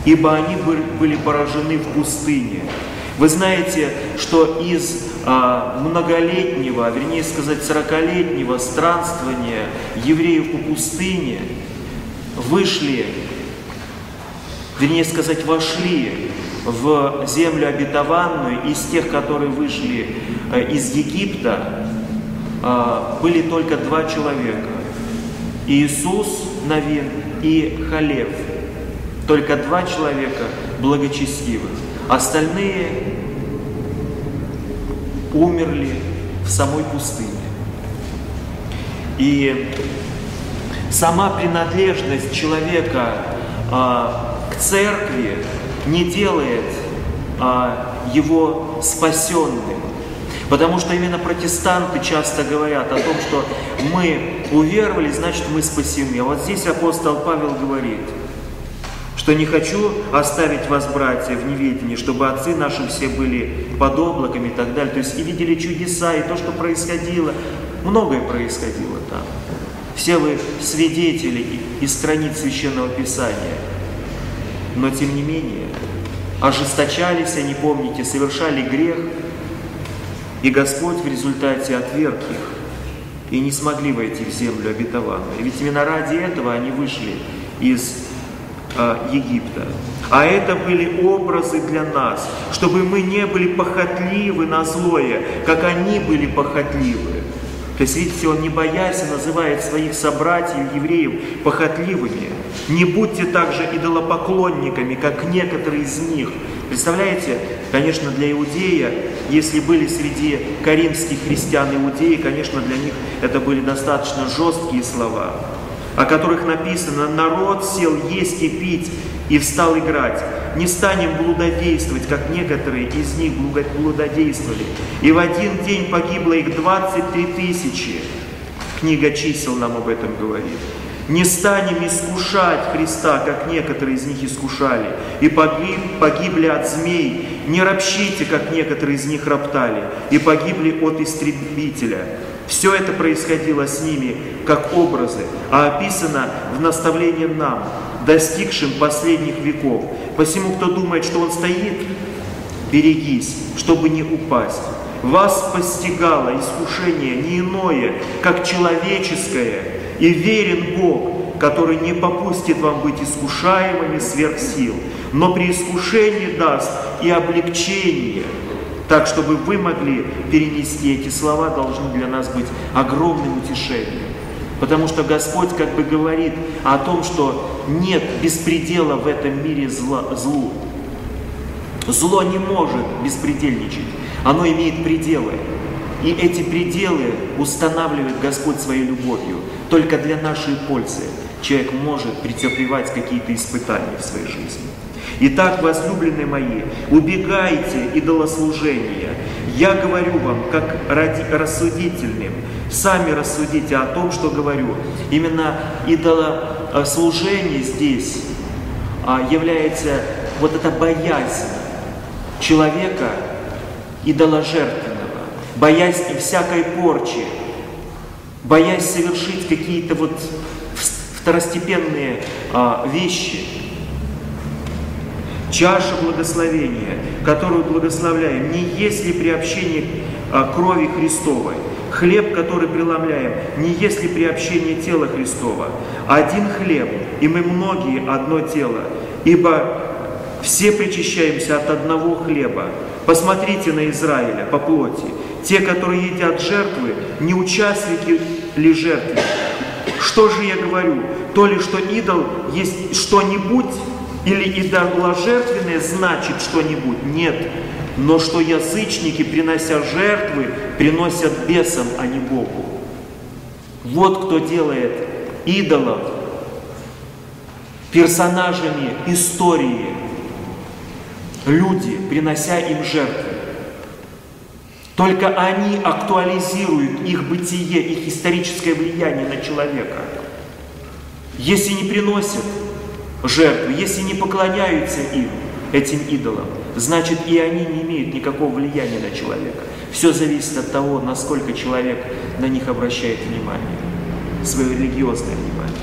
ибо они были поражены в пустыне. Вы знаете, что из а, многолетнего, вернее сказать, сорокалетнего странствования евреев по пустыне вышли, вернее сказать, вошли в землю обетованную из тех, которые вышли а, из Египта, а, были только два человека. Иисус Навин и Халев. Только два человека благочестивых. Остальные умерли в самой пустыне. И сама принадлежность человека а, к церкви не делает а, его спасенным. Потому что именно протестанты часто говорят о том, что мы уверовали, значит мы спасены. А вот здесь апостол Павел говорит – что не хочу оставить вас, братья, в неведении, чтобы отцы наши все были под облаками и так далее. То есть и видели чудеса, и то, что происходило, многое происходило там. Все вы свидетели из страниц Священного Писания. Но тем не менее, ожесточались они, помните, совершали грех, и Господь в результате отверг их, и не смогли войти в землю обетованную. Ведь именно ради этого они вышли из а, Египта. А это были образы для нас, чтобы мы не были похотливы на злое, как они были похотливы. То есть, видите, он не боясь называет своих собратьев, евреев, похотливыми. Не будьте также идолопоклонниками, как некоторые из них. Представляете, конечно, для иудея, если были среди каримских христиан иудеи, конечно, для них это были достаточно жесткие слова о которых написано «народ сел есть и пить и встал играть». Не станем блудодействовать, как некоторые из них блудодействовали. И в один день погибло их 23 тысячи. Книга чисел нам об этом говорит. Не станем искушать Христа, как некоторые из них искушали, и погиб, погибли от змей. Не ропщите, как некоторые из них роптали, и погибли от истребителя. Все это происходило с ними как образы, а описано в наставлении нам, достигшим последних веков. Посему, кто думает, что он стоит, берегись, чтобы не упасть. Вас постигало искушение не иное, как человеческое, и верен Бог, который не попустит вам быть искушаемыми сверх сил, но при искушении даст и облегчение – так, чтобы вы могли перенести эти слова, должны для нас быть огромным утешением. Потому что Господь как бы говорит о том, что нет беспредела в этом мире зла, злу. Зло не может беспредельничать, оно имеет пределы. И эти пределы устанавливает Господь своей любовью. Только для нашей пользы человек может претерпевать какие-то испытания в своей жизни. Итак, возлюбленные мои, убегайте идолослужения. Я говорю вам, как рассудительным, сами рассудите о том, что говорю. Именно идолослужение здесь а, является вот эта боязнь человека идоложертвенного, боязнь всякой порчи, боязнь совершить какие-то вот второстепенные а, вещи – Чаша благословения, которую благословляем, не есть ли при общении а, крови Христовой. Хлеб, который преломляем, не есть ли при общении тела Христова. Один хлеб, и мы многие одно тело, ибо все причащаемся от одного хлеба. Посмотрите на Израиля по плоти. Те, которые едят жертвы, не участники ли жертвы? Что же я говорю? То ли, что идол есть что-нибудь, или идоложертвенное значит что-нибудь? Нет. Но что язычники, принося жертвы, приносят бесам, а не Богу. Вот кто делает идолов персонажами истории. Люди, принося им жертвы. Только они актуализируют их бытие, их историческое влияние на человека. Если не приносят жертвы, если не поклоняются им, этим идолам, значит и они не имеют никакого влияния на человека. Все зависит от того, насколько человек на них обращает внимание, свое религиозное внимание.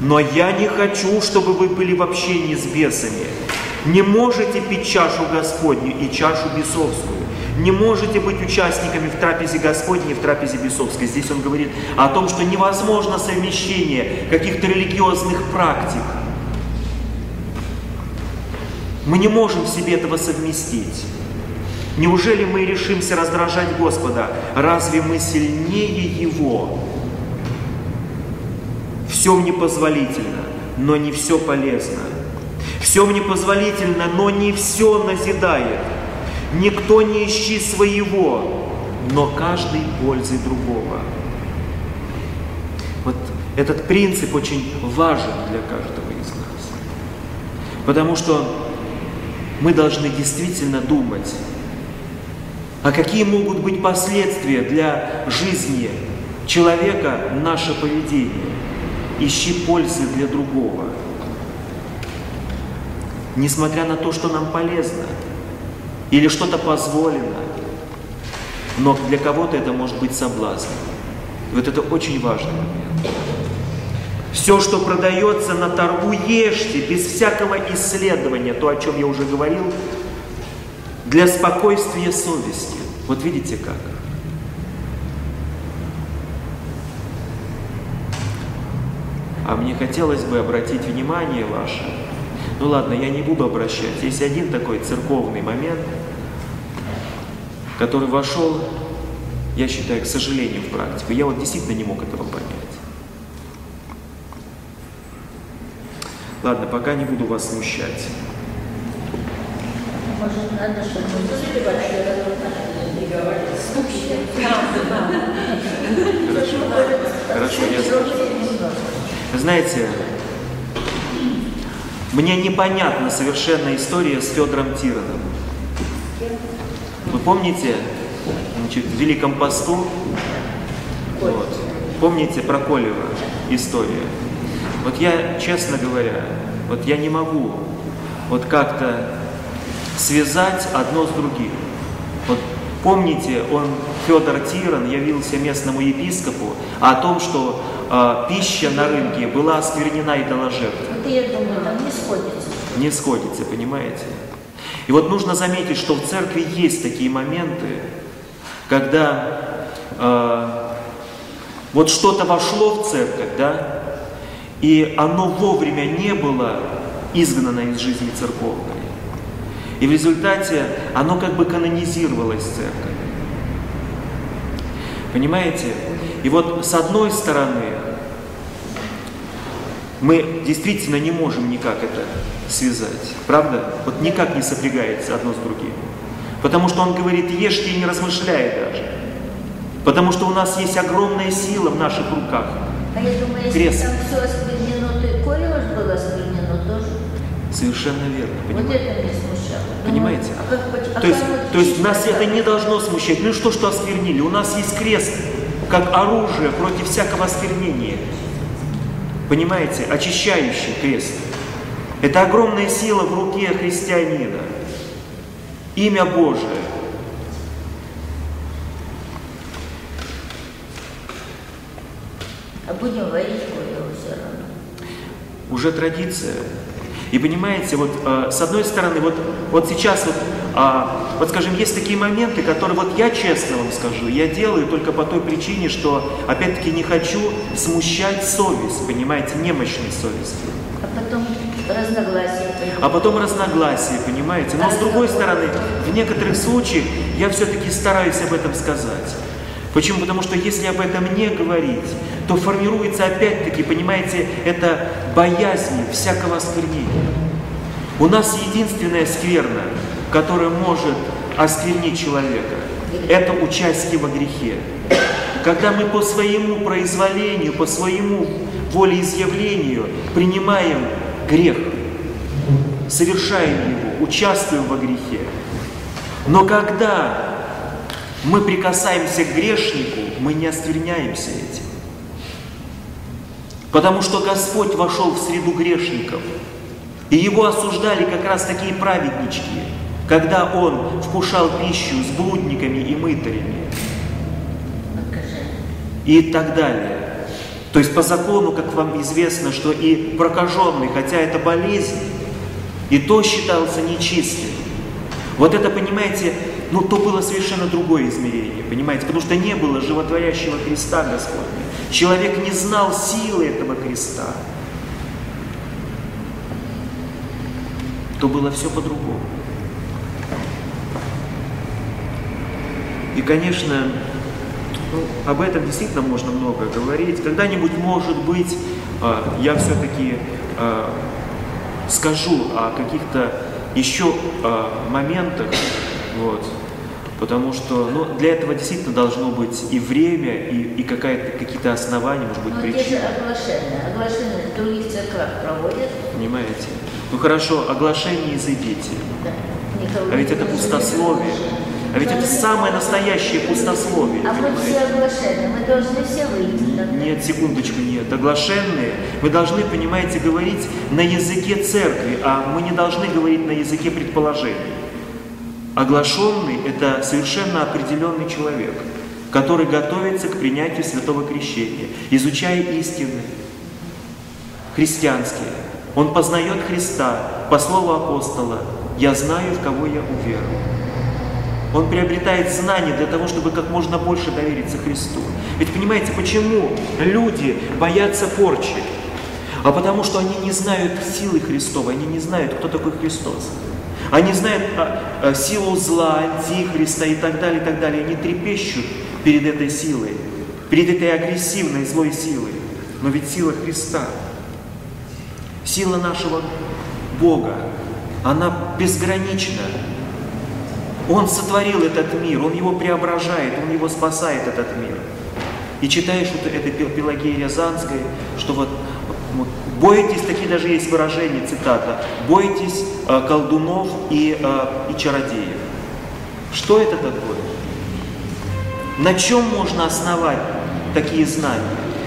Но я не хочу, чтобы вы были в общении с бесами. Не можете пить чашу Господню и чашу бесовскую. Не можете быть участниками в трапезе Господней и в трапезе бесовской. Здесь он говорит о том, что невозможно совмещение каких-то религиозных практик. Мы не можем в себе этого совместить. Неужели мы решимся раздражать Господа? Разве мы сильнее Его? Все мне позволительно, но не все полезно. Все мне позволительно, но не все назидает. Никто не ищи своего, но каждый пользы другого. Вот этот принцип очень важен для каждого из нас. Потому что мы должны действительно думать, а какие могут быть последствия для жизни человека наше поведение. Ищи пользы для другого. Несмотря на то, что нам полезно или что-то позволено, но для кого-то это может быть соблазн. вот это очень важный момент. Все, что продается на торгу, ешьте без всякого исследования, то, о чем я уже говорил, для спокойствия совести. Вот видите как. А мне хотелось бы обратить внимание ваше. Ну ладно, я не буду обращать. Есть один такой церковный момент, который вошел, я считаю, к сожалению, в практику. Я вот действительно не мог этого понять. Ладно, пока не буду вас смущать. Может, надо, чтобы мы Хорошо, хорошо, я знаете, мне непонятна совершенно история с Федором Тироном. Вы помните, значит, в Великом посту, вот, помните про Колева историю? Вот я, честно говоря, вот я не могу вот как-то связать одно с другим. Вот помните, он, Федор Тиран, явился местному епископу о том, что э, пища на рынке была осквернена идоложертвой. Это, я думаю, там не сходится. Не сходится, понимаете? И вот нужно заметить, что в церкви есть такие моменты, когда э, вот что-то вошло в церковь, да, и оно вовремя не было изгнано из жизни церковной. И в результате оно как бы канонизировалось в церковь. Понимаете? И вот с одной стороны, мы действительно не можем никак это связать. Правда? Вот никак не сопрягается одно с другим. Потому что он говорит, ешьте и не размышляй даже. Потому что у нас есть огромная сила в наших руках – а я думаю, если Крест. там все осквернено, то и Колеваш было осквернено тоже. Совершенно верно. Вот Понимаете? это меня смущало. Понимаете? А как, а То есть, вот то есть нас это не должно смущать. Ну что, что осквернили? У нас есть крест, как оружие против всякого осквернения. Понимаете? Очищающий крест. Это огромная сила в руке христианина. Имя Божие. А будем варить Колеву все равно. Уже традиция. И понимаете, вот э, с одной стороны, вот, вот сейчас вот, а, вот скажем, есть такие моменты, которые вот я честно вам скажу, я делаю только по той причине, что опять-таки не хочу смущать совесть, понимаете, немощной совестью. А потом разногласия. А потом разногласия, понимаете. Но с другой стороны, в некоторых случаях я все-таки стараюсь об этом сказать. Почему? Потому что если об этом не говорить, то формируется опять-таки, понимаете, это боязнь всякого осквернения. У нас единственная скверна, которая может осквернить человека, это участие во грехе. Когда мы по своему произволению, по своему волеизъявлению принимаем грех, совершаем его, участвуем во грехе. Но когда мы прикасаемся к грешнику, мы не оскверняемся этим. Потому что Господь вошел в среду грешников. И его осуждали как раз такие праведнички, когда он вкушал пищу с блудниками и мытарями. И так далее. То есть по закону, как вам известно, что и прокаженный, хотя это болезнь, и то считался нечистым. Вот это, понимаете, ну то было совершенно другое измерение, понимаете, потому что не было животворящего креста Господня. Человек не знал силы этого креста. То было все по-другому. И, конечно, ну, об этом действительно можно много говорить. Когда-нибудь, может быть, а, я все-таки а, скажу о каких-то еще а, моментах, вот, потому что ну, для этого действительно должно быть и время, и, и какие-то основания, может быть, Но причины. те же оглашения. Оглашения в других церквах проводят. Понимаете? Ну хорошо, оглашение изыдите. Да. Никого А ведь это пустословие. А ведь это самое настоящее пустословие, А мы все понимаете? оглашения, мы должны все выйти. тогда. Нет, секундочку, нет. Оглашенные, вы должны, понимаете, говорить на языке церкви, а мы не должны говорить на языке предположений. Оглашенный – это совершенно определенный человек, который готовится к принятию святого крещения, изучая истины христианские. Он познает Христа по слову апостола «Я знаю, в кого я уверую». Он приобретает знания для того, чтобы как можно больше довериться Христу. Ведь понимаете, почему люди боятся порчи? А потому что они не знают силы Христовой, они не знают, кто такой Христос. Они знают а, а, силу зла, антихриста и так далее, и так далее. Они трепещут перед этой силой, перед этой агрессивной злой силой. Но ведь сила Христа, сила нашего Бога, она безгранична. Он сотворил этот мир, Он его преображает, Он его спасает, этот мир. И читаешь вот это Пел- Пелагея Рязанской, что вот бойтесь, такие даже есть выражения, цитата, бойтесь э, колдунов и, э, и чародеев. Что это такое? На чем можно основать такие знания?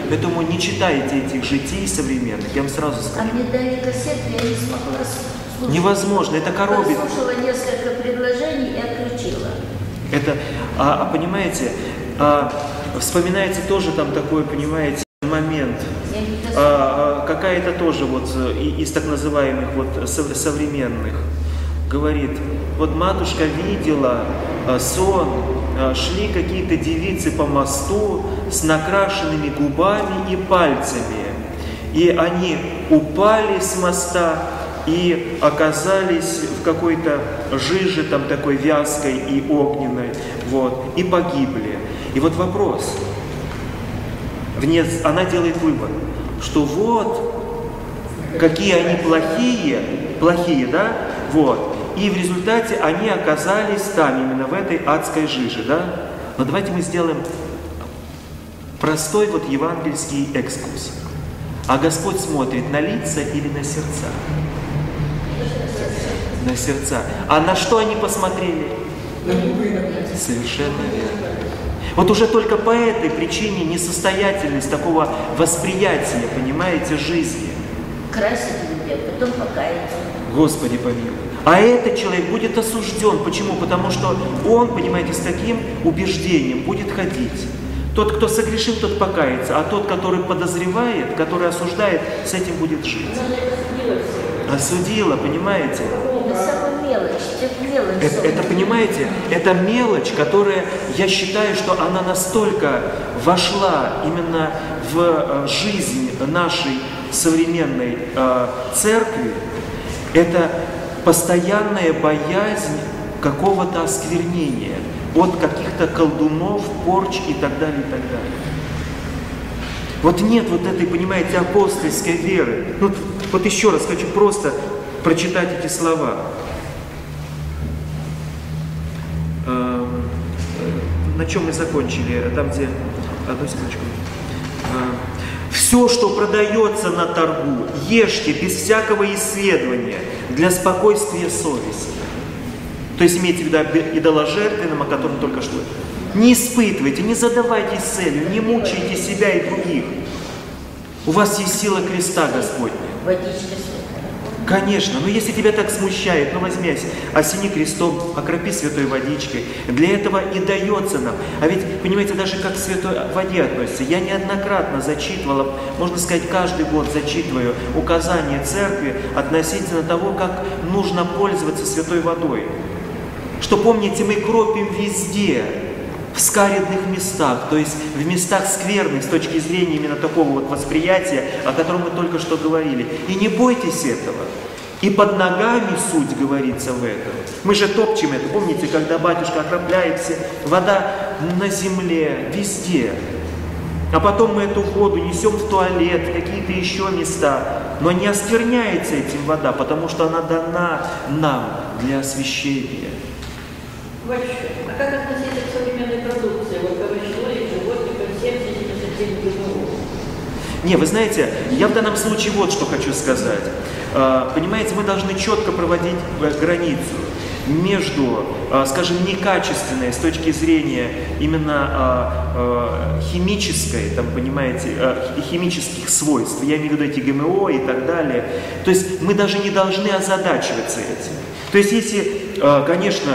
Поэтому не читайте этих житий современных, я вам сразу А скажу. мне дали кассету, я не смогла слушать. Невозможно, это коробит. Послушала несколько предложений и отключила. Это, а, а понимаете, а, вспоминается тоже там такой, понимаете, момент. Я не. А, а, какая-то тоже вот э, из так называемых вот со- современных говорит, вот матушка видела а, сон, а, шли какие-то девицы по мосту с накрашенными губами и пальцами, и они упали с моста и оказались в какой-то жиже там такой вязкой и огненной, вот, и погибли. И вот вопрос, вне, она делает вывод, что вот, какие они плохие, плохие, да, вот, и в результате они оказались там, именно в этой адской жиже, да. Но давайте мы сделаем простой вот евангельский экскурс. А Господь смотрит на лица или на сердца? На сердца. А на что они посмотрели? Совершенно верно. Вот уже только по этой причине несостоятельность такого восприятия, понимаете, жизни. Красить людей, потом покаяться. Господи помилуй. А этот человек будет осужден. Почему? Потому что он, понимаете, с таким убеждением будет ходить. Тот, кто согрешил, тот покается, а тот, который подозревает, который осуждает, с этим будет жить. осудила, понимаете? Мелочь, мелочь. Это, это, понимаете, это мелочь, которая, я считаю, что она настолько вошла именно в э, жизнь нашей современной э, церкви, это постоянная боязнь какого-то осквернения от каких-то колдунов, порч и так далее, и так далее. Вот нет вот этой, понимаете, апостольской веры. Ну, вот еще раз хочу просто прочитать эти слова. Эм, э, на чем мы закончили? Там, где... Одну секундочку. Эм, Все, что продается на торгу, ешьте без всякого исследования для спокойствия совести. То есть имейте в виду идоложертвенным, о котором только что. Не испытывайте, не задавайте целью, не мучайте себя и других. У вас есть сила креста Господня. Водичка. Конечно, но если тебя так смущает, ну возьми, осени крестом, окропи святой водичкой. Для этого и дается нам. А ведь, понимаете, даже как к святой воде относится. Я неоднократно зачитывала, можно сказать, каждый год зачитываю указания церкви относительно того, как нужно пользоваться святой водой. Что, помните, мы кропим везде, в скаридных местах, то есть в местах скверных с точки зрения именно такого вот восприятия, о котором мы только что говорили. И не бойтесь этого. И под ногами суть говорится в этом. Мы же топчем это. Помните, когда батюшка окропляет все, вода на земле, везде. А потом мы эту воду несем в туалет, в какие-то еще места. Но не оскверняется этим вода, потому что она дана нам для освящения. Батюшка, а как относиться к современной продукции? Вот овощной, животных, консервы? Не, вы знаете, я в данном случае вот что хочу сказать. А, Понимаете, мы должны четко проводить э, границу между, а, скажем, некачественной с точки зрения именно химической, там, понимаете, хи- химических свойств, я имею в виду эти ГМО и так далее. То есть мы даже не должны озадачиваться этим. То есть если, конечно,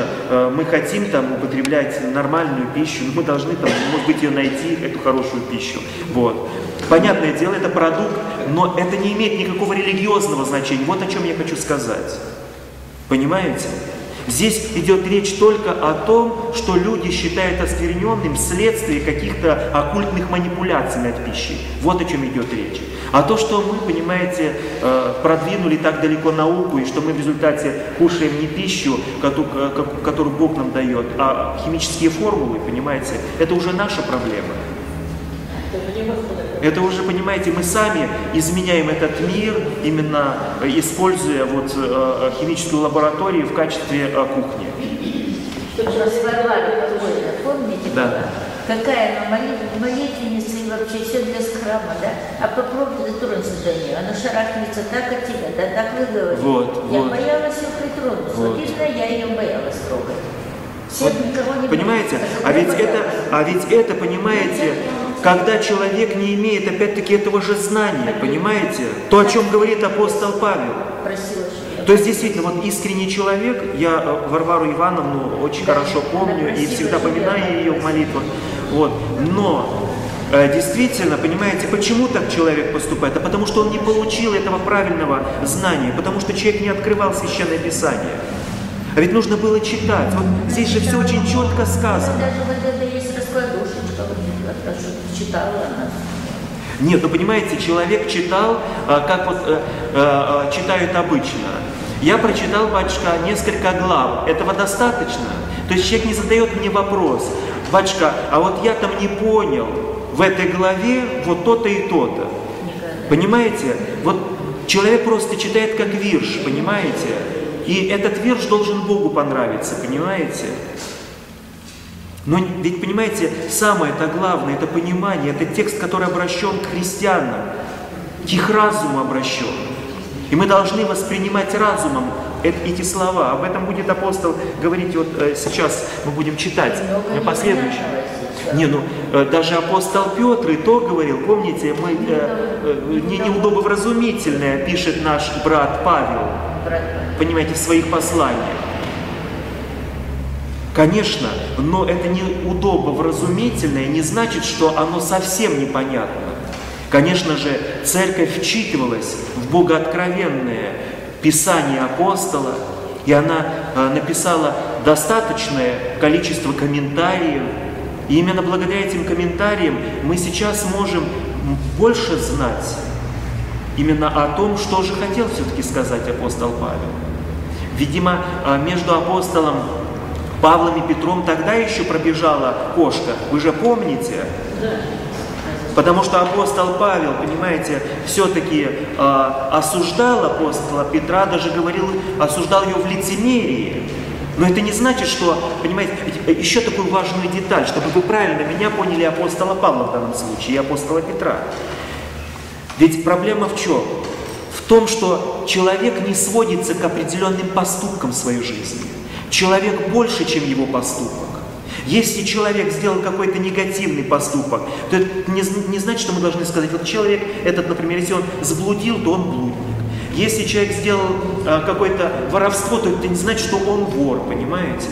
мы хотим там употреблять нормальную пищу, мы должны там, может быть, ее найти, эту хорошую пищу. Вот. Понятное дело, это продукт, но это не имеет никакого религиозного значения. Вот о чем я хочу сказать. Понимаете? Здесь идет речь только о том, что люди считают оскверненным вследствие каких-то оккультных манипуляций над пищей. Вот о чем идет речь. А то, что мы, понимаете, э, продвинули так далеко науку, и что мы в результате кушаем не пищу, э, которую Бог нам дает, а химические формулы, понимаете, это уже наша проблема. Это уже, понимаете, мы сами изменяем этот мир, именно э, используя вот э, химическую лабораторию в качестве э, кухни. Помните? Да. Какая она молитвенница и вообще все для храма, да? А попробуй дотронуться до нее, она шарахнется так от тебя, да так вы говорите. Вот, я вот. боялась ее притронуться, Вот. видно, я ее боялась трогать. Вот, никого не понимаете, боялась, а ведь это, а ведь это, понимаете, когда человек не имеет опять-таки этого же знания, понимаете, то, о чем говорит апостол Павел. То есть действительно, вот искренний человек, я э, Варвару Ивановну очень хорошо помню и всегда поминаю ее в молитвах, вот, но э, действительно, понимаете, почему так человек поступает? А потому что он не получил этого правильного знания, потому что человек не открывал Священное Писание. А ведь нужно было читать. Вот здесь же все очень четко сказано. Даже вот это есть раскладушечка, хорошо читала она. Нет, ну понимаете, человек читал, а, как вот э, э, э, читают обычно. Я прочитал, батюшка, несколько глав. Этого достаточно? То есть человек не задает мне вопрос, батюшка, а вот я там не понял в этой главе вот то-то и то-то. Понимаете? Вот человек просто читает как вирш, понимаете? И этот вирш должен Богу понравиться, понимаете? Но ведь, понимаете, самое-то главное, это понимание, это текст, который обращен к христианам, к их разуму обращен. И мы должны воспринимать разумом эти слова. Об этом будет апостол говорить, вот э, сейчас мы будем читать сейчас. Не, ну э, даже апостол Петр и то говорил, помните, мы э, э, не неудобовразумительное пишет наш брат Павел, понимаете, в своих посланиях. Конечно, но это не удобовразумительное не значит, что оно совсем непонятно. Конечно же, церковь вчитывалась в богооткровенное Писание апостола, и она э, написала достаточное количество комментариев. И именно благодаря этим комментариям мы сейчас можем больше знать именно о том, что же хотел все-таки сказать апостол Павел. Видимо, э, между апостолом Павлом и Петром тогда еще пробежала кошка. Вы же помните? Потому что апостол Павел, понимаете, все-таки э, осуждал апостола Петра, даже говорил, осуждал его в лицемерии. Но это не значит, что, понимаете, еще такую важную деталь, чтобы вы правильно меня поняли апостола Павла в данном случае и апостола Петра. Ведь проблема в чем? В том, что человек не сводится к определенным поступкам в своей жизни. Человек больше, чем его поступок. Если человек сделал какой-то негативный поступок, то это не, не значит, что мы должны сказать, вот человек этот, например, если он заблудил, то он блудник. Если человек сделал а, какое-то воровство, то это не значит, что он вор, понимаете?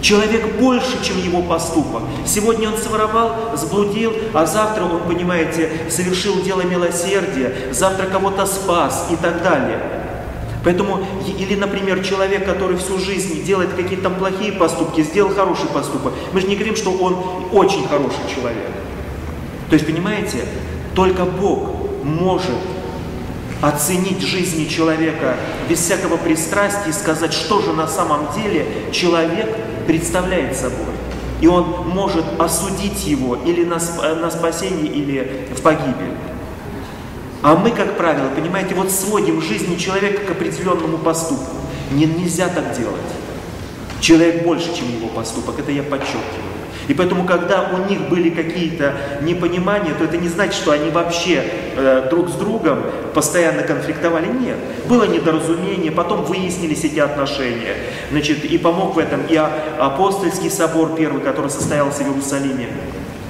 Человек больше, чем его поступок. Сегодня он своровал, заблудил, а завтра он, понимаете, совершил дело милосердия, завтра кого-то спас и так далее. Поэтому, или, например, человек, который всю жизнь делает какие-то там плохие поступки, сделал хороший поступок, мы же не говорим, что он очень хороший человек. То есть, понимаете, только Бог может оценить жизни человека без всякого пристрастия и сказать, что же на самом деле человек представляет собой. И он может осудить его или на, на спасение, или в погибель. А мы, как правило, понимаете, вот сводим жизнь человека к определенному поступку. Не, нельзя так делать. Человек больше, чем его поступок, это я подчеркиваю. И поэтому, когда у них были какие-то непонимания, то это не значит, что они вообще э, друг с другом постоянно конфликтовали. Нет. Было недоразумение, потом выяснились эти отношения. Значит, и помог в этом и апостольский собор первый, который состоялся в Иерусалиме.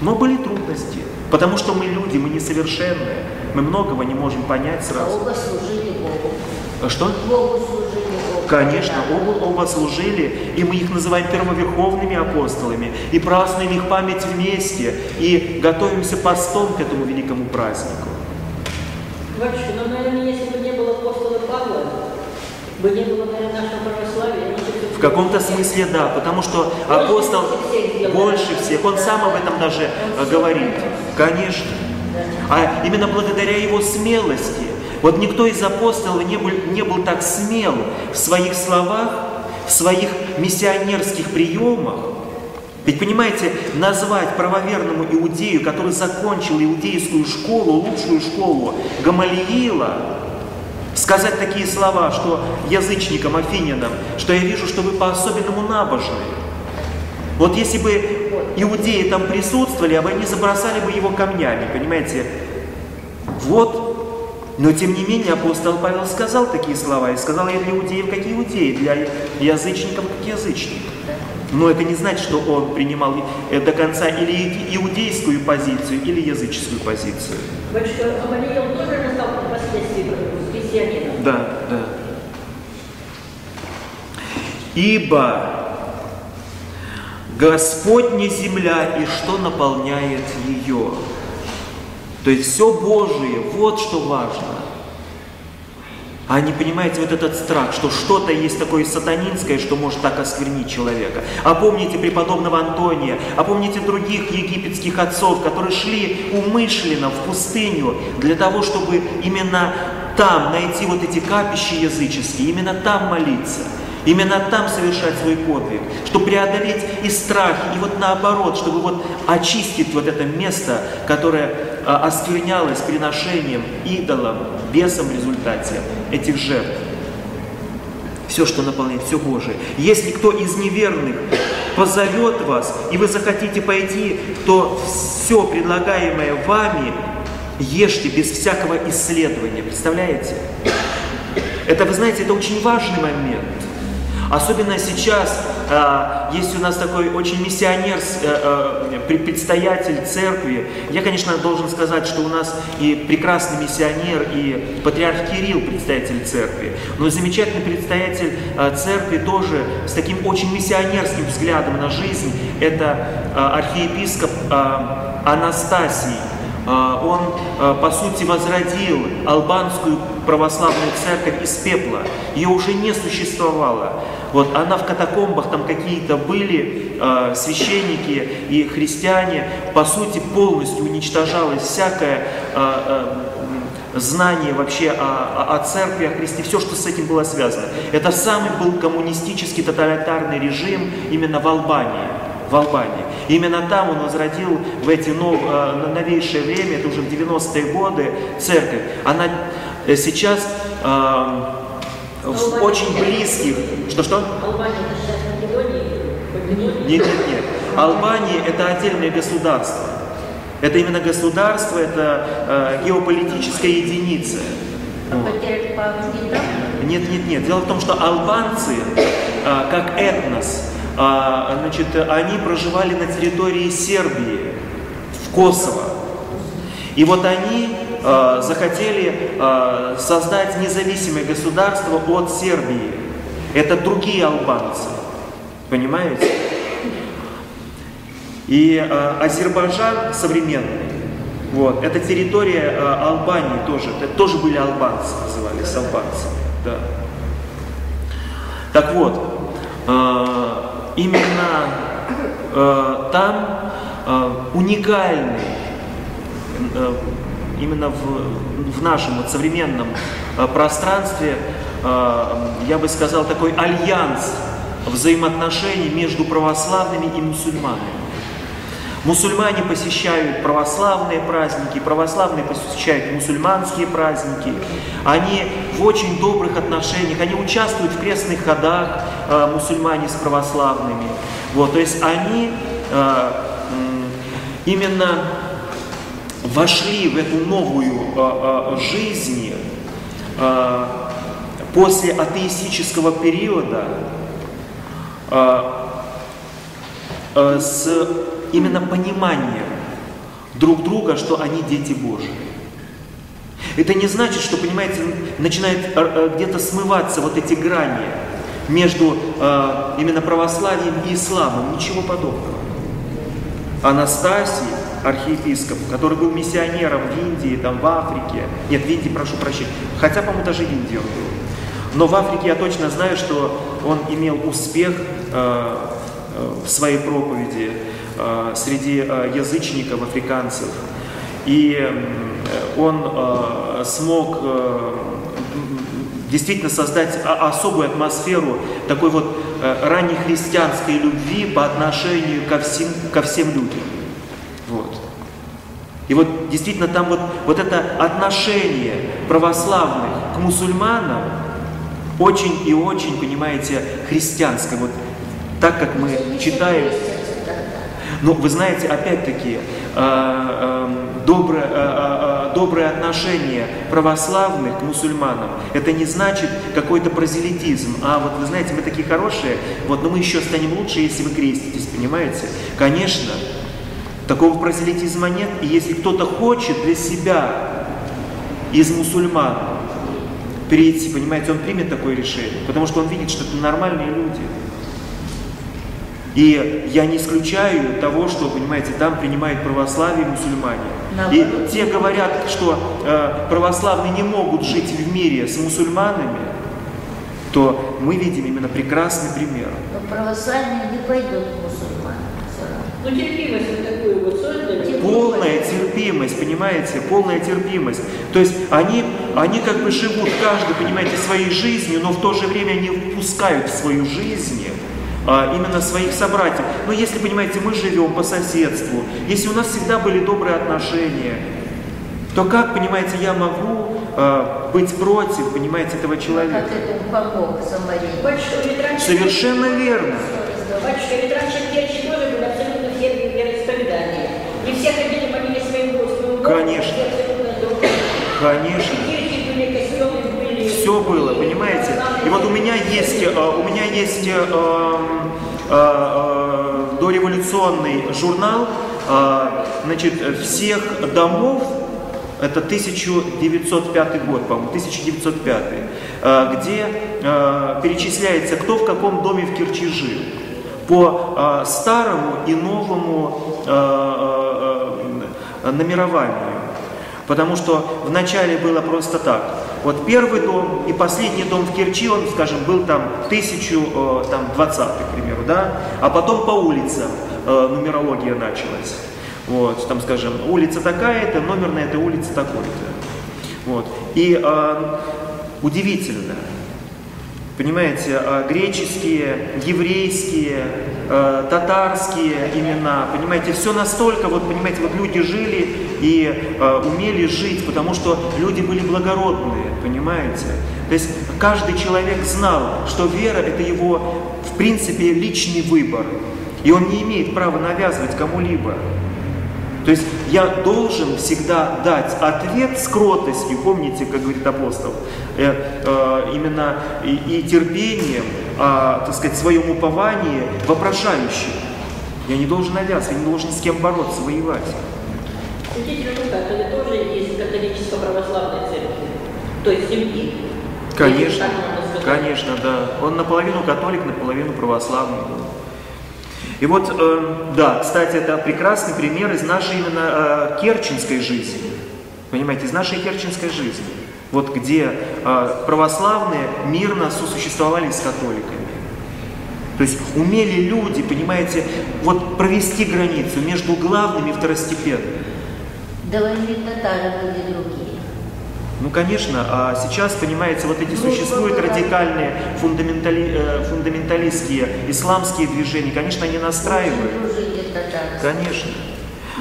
Но были трудности, потому что мы люди, мы несовершенные. Мы многого не можем понять сразу. А оба служили Богу. А что? Богу служили Богу. Конечно, оба, оба служили, и мы их называем первоверховными апостолами, и празднуем их память вместе, и готовимся постом к этому великому празднику. Батюшка, ну, наверное, если бы не было апостола Павла, бы не было, наверное, нашего православия. В каком-то смысле да, потому что апостол больше всех, он сам об этом даже говорит. Конечно. А именно благодаря его смелости. Вот никто из апостолов не был, не был так смел в своих словах, в своих миссионерских приемах. Ведь понимаете, назвать правоверному иудею, который закончил иудейскую школу, лучшую школу Гамалиила, сказать такие слова, что язычникам, афинянам, что я вижу, что вы по-особенному набожны. Вот если бы иудеи там присутствовали, а вы не забросали бы его камнями, понимаете? Вот. Но тем не менее апостол Павел сказал такие слова, и сказал я для иудеев, как иудеи, для язычников, как язычников. Но это не значит, что он принимал до конца или иудейскую позицию, или языческую позицию. Батюшка, Амалиил тоже стал впоследствии христианином? Да, да. Ибо Господня земля и что наполняет ее. То есть все Божие, вот что важно. А не понимаете вот этот страх, что что-то есть такое сатанинское, что может так осквернить человека. А помните преподобного Антония, а помните других египетских отцов, которые шли умышленно в пустыню для того, чтобы именно там найти вот эти капища языческие, именно там молиться. Именно там совершать свой подвиг, чтобы преодолеть и страхи, и вот наоборот, чтобы вот очистить вот это место, которое а, осквернялось приношением идолам, весом в результате этих жертв. Все, что наполняет, все Божие. Если кто из неверных позовет вас, и вы захотите пойти, то все предлагаемое вами ешьте без всякого исследования. Представляете? Это, вы знаете, это очень важный момент. Особенно сейчас э, есть у нас такой очень миссионер, э, э, предстоятель церкви. Я, конечно, должен сказать, что у нас и прекрасный миссионер, и патриарх Кирилл предстоятель церкви. Но замечательный предстоятель э, церкви тоже с таким очень миссионерским взглядом на жизнь. Это э, архиепископ э, Анастасий а, он, а, по сути, возродил албанскую православную церковь из пепла. Ее уже не существовало. Вот она в катакомбах, там какие-то были э, священники и христиане. По сути, полностью уничтожалось всякое э, э, знание вообще о, о, церкви, о Христе, все, что с этим было связано. Это самый был коммунистический тоталитарный режим именно в Албании в Албании. Именно там он возродил в эти нов, э, новейшее время, это уже в 90-е годы, церковь. Она э, сейчас э, в очень близких... Что-что? Албания это сейчас Македония? Нет, нет, нет. Албания это отдельное государство. Это именно государство, это э, геополитическая единица. А Африке Нет, нет, нет. Дело в том, что албанцы, э, как этнос, а, значит, они проживали на территории Сербии, в Косово. И вот они а, захотели а, создать независимое государство от Сербии. Это другие албанцы. Понимаете? И Азербайджан современный, вот, это территория Албании тоже, это тоже были албанцы, назывались албанцы. Да. Так вот, именно э, там э, уникальный, э, именно в, в нашем вот, современном э, пространстве, э, я бы сказал, такой альянс взаимоотношений между православными и мусульманами. Мусульмане посещают православные праздники, православные посещают мусульманские праздники. Они в очень добрых отношениях, они участвуют в крестных ходах э, мусульмане с православными. Вот, то есть они э, именно вошли в эту новую э, э, жизнь э, после атеистического периода э, с именно пониманием друг друга, что они дети Божии. Это не значит, что, понимаете, начинает где-то смываться вот эти грани между именно православием и исламом. Ничего подобного. Анастасий, архиепископ, который был миссионером в Индии, там, в Африке, нет, в Индии, прошу прощения, хотя, по-моему, даже в Индии он был. Но в Африке я точно знаю, что он имел успех э, в своей проповеди. Э, среди э, язычников, африканцев. И он э, смог действительно создать особую атмосферу такой вот раннехристианской любви по отношению ко всем, ко всем людям. Вот. И вот действительно там вот, вот это отношение православных к мусульманам очень и очень, понимаете, христианское. Вот так как мы читаем но вы знаете, опять-таки, э, э, доброе, э, доброе отношение православных к мусульманам, это не значит какой-то прозелитизм. А вот вы знаете, мы такие хорошие, вот, но мы еще станем лучше, если вы креститесь, понимаете? Конечно, такого прозелитизма нет. И если кто-то хочет для себя из мусульман перейти, понимаете, он примет такое решение, потому что он видит, что это нормальные люди. И я не исключаю того, что, понимаете, там принимают православие мусульмане. И те говорят, что э, православные не могут жить в мире с мусульманами, то мы видим именно прекрасный пример. Но православные не пойдут к мусульманам. Ну терпимость вот создали. Полная терпимость, понимаете, полная терпимость. То есть они, они как бы живут, каждый, понимаете, своей жизнью, но в то же время они впускают в свою жизнь а, именно своих собратьев. Но если, понимаете, мы живем по соседству, если у нас всегда были добрые отношения, то как, понимаете, я могу э, быть против, понимаете, этого человека? Как это помог Самарии? Совершенно верно. Батюшка, ведь раньше верующие тоже были абсолютно все вероисповедания. Не все ходили, молились своим Господом. Конечно. Конечно. Все было, понимаете? И вот у меня есть, э, у меня есть э, э, дореволюционный журнал значит, всех домов, это 1905 год, по-моему, 1905, где перечисляется, кто в каком доме в Керчи жил. По старому и новому номерованию. Потому что вначале было просто так. Вот первый дом и последний дом в Керчи, он, скажем, был там 1020, к примеру, да? А потом по улицам э, нумерология началась. Вот, там, скажем, улица такая-то, номер на этой улице такой-то. Вот. И э, удивительно, Понимаете, а, греческие, еврейские, а, татарские имена, понимаете, все настолько, вот понимаете, вот люди жили и а, умели жить, потому что люди были благородные, понимаете. То есть каждый человек знал, что вера это его, в принципе, личный выбор. И он не имеет права навязывать кому-либо. То есть я должен всегда дать ответ с кротостью, помните, как говорит апостол, э, э, именно и, и терпением, э, так сказать, своем уповании вопрошающим. Я не должен навязывать, я не должен с кем бороться, воевать. Святитель Лука, это тоже есть католическо-православной церкви, то есть семьи. Конечно, конечно, да. Он наполовину католик, наполовину православный. И вот, э, да, кстати, это прекрасный пример из нашей именно э, керченской жизни. Понимаете, из нашей керченской жизни. Вот где э, православные мирно сосуществовали с католиками. То есть умели люди, понимаете, вот провести границу между главными и второстепенными. Войны татары были другие. Ну, конечно, а сейчас, понимаете, вот эти существуют радикальные фундаментали, э, фундаменталистские исламские движения, конечно, они настраивают. Конечно.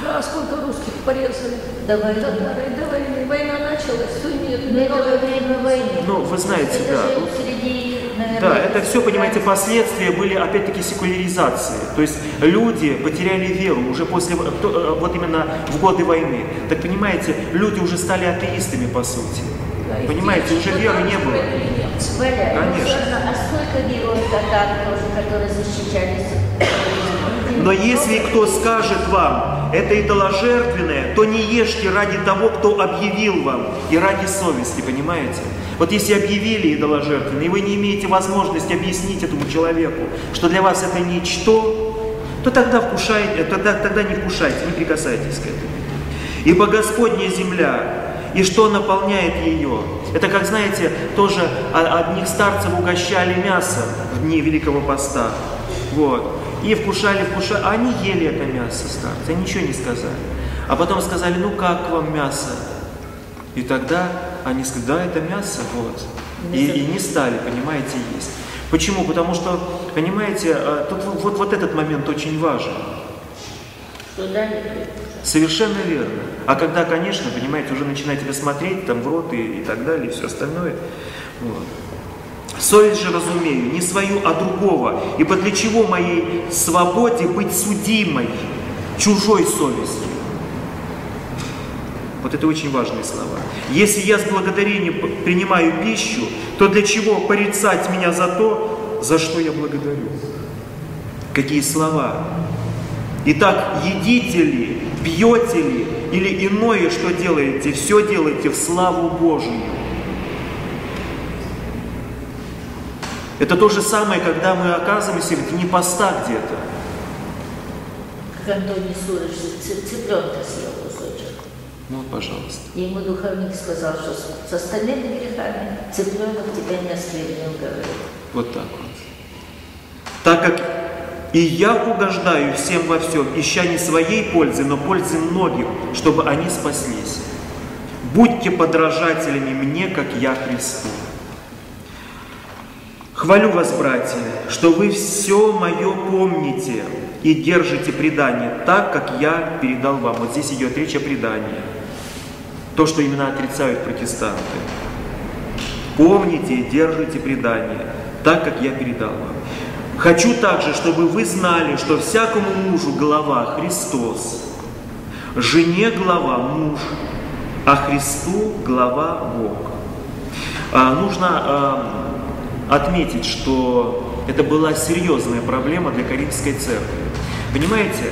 Да, сколько русских порезали. Давай. Татары, войны. Война началась, все время войны. Ну, вы знаете, это да. Же ну, среди, наверное, Да, это все, понимаете, последствия были опять-таки секуляризации. То есть люди потеряли веру уже после, э, вот именно в годы войны. Так понимаете, люди уже стали атеистами по сути. Да, Понимаете, уже веры не было. Валя, Конечно. а сколько героев татар тоже, которые защищались? Но если кто скажет вам, это идоложертвенное, то не ешьте ради того, кто объявил вам, и ради совести, понимаете? Вот если объявили идоложертвенное, и вы не имеете возможности объяснить этому человеку, что для вас это ничто, то тогда вкушайте, тогда, тогда не вкушайте, не прикасайтесь к этому. Ибо Господняя земля, и что наполняет ее? Это, как знаете, тоже одних старцев угощали мясо в дни Великого Поста. Вот. И вкушали, вкушали. А они ели это мясо, старцы, они ничего не сказали. А потом сказали, ну как вам мясо? И тогда они сказали, да, это мясо, вот. И, и не стали, понимаете, есть. Почему? Потому что, понимаете, э, тут вот, вот этот момент очень важен. Совершенно верно. А когда, конечно, понимаете, уже начинаете смотреть там в рот и, и так далее, и все остальное. Вот. Совесть же разумею, не свою, а другого. Ибо для чего моей свободе быть судимой чужой совестью? Вот это очень важные слова. Если я с благодарением принимаю пищу, то для чего порицать меня за то, за что я благодарю? Какие слова? Итак, едите ли, пьете ли, или иное, что делаете, все делаете в славу Божию. Это то же самое, когда мы оказываемся в дни поста где-то. Как Антоний Сурыч цыпленка съел кусочек. Ну, пожалуйста. И ему духовник сказал, что с остальными грехами цыпленок тебя не осквернил, говорит. Вот так вот. Так как и я угождаю всем во всем, ища не своей пользы, но пользы многих, чтобы они спаслись. Будьте подражателями мне, как я Христу. Хвалю вас, братья, что вы все мое помните и держите предание так, как я передал вам. Вот здесь идет речь о предании. То, что именно отрицают протестанты. Помните и держите предание так, как я передал вам. Хочу также, чтобы вы знали, что всякому мужу глава Христос, жене глава муж, а Христу глава Бог. А, нужно а, отметить, что это была серьезная проблема для Коринфской церкви. Понимаете,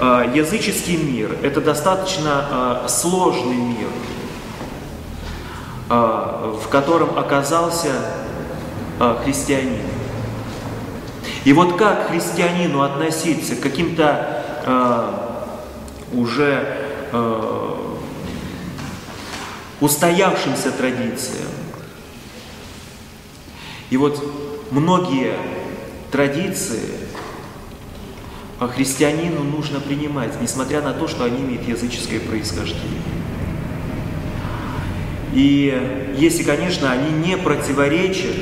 а, языческий мир – это достаточно а, сложный мир, а, в котором оказался христианин. И вот как христианину относиться к каким-то уже устоявшимся традициям. И вот многие традиции а христианину нужно принимать, несмотря на то, что они имеют языческое происхождение. И если, конечно, они не противоречат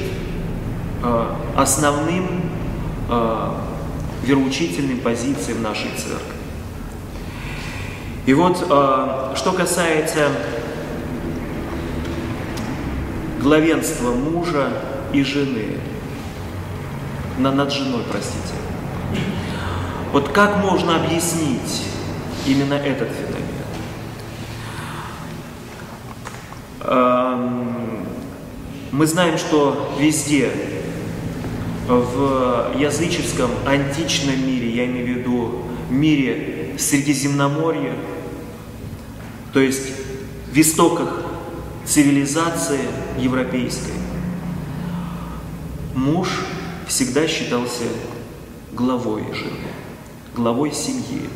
э, основным э, вероучительным позициям нашей церкви. И вот, э, что касается главенства мужа и жены, над женой, простите. Вот как можно объяснить именно этот феномен? Эм, мы знаем, что везде в языческом античном мире, я имею в виду мире Средиземноморья, то есть в истоках цивилизации европейской, муж всегда считался главой жены, главой семьи.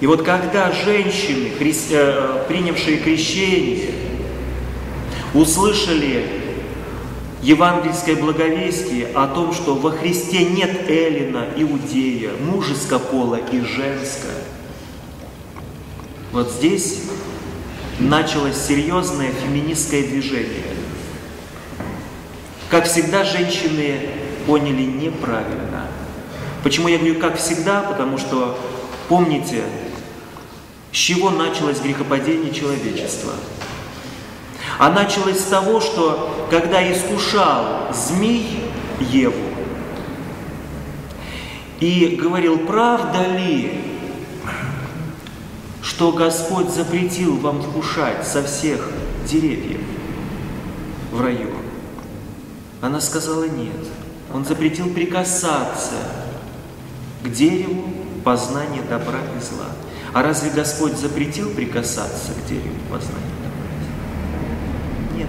И вот когда женщины. Э, принявшие крещение, услышали евангельское благовестие о том, что во Христе нет Эллина, Иудея, мужеского пола и женского, вот здесь началось серьезное феминистское движение. Как всегда, женщины поняли неправильно. Почему я говорю как всегда? Потому что, помните, с чего началось грехопадение человечества? А началось с того, что когда искушал змей Еву и говорил, правда ли, что Господь запретил вам вкушать со всех деревьев в раю? Она сказала нет. Он запретил прикасаться к дереву познания добра и зла. А разве Господь запретил прикасаться к дереву познания добра и зла? Нет.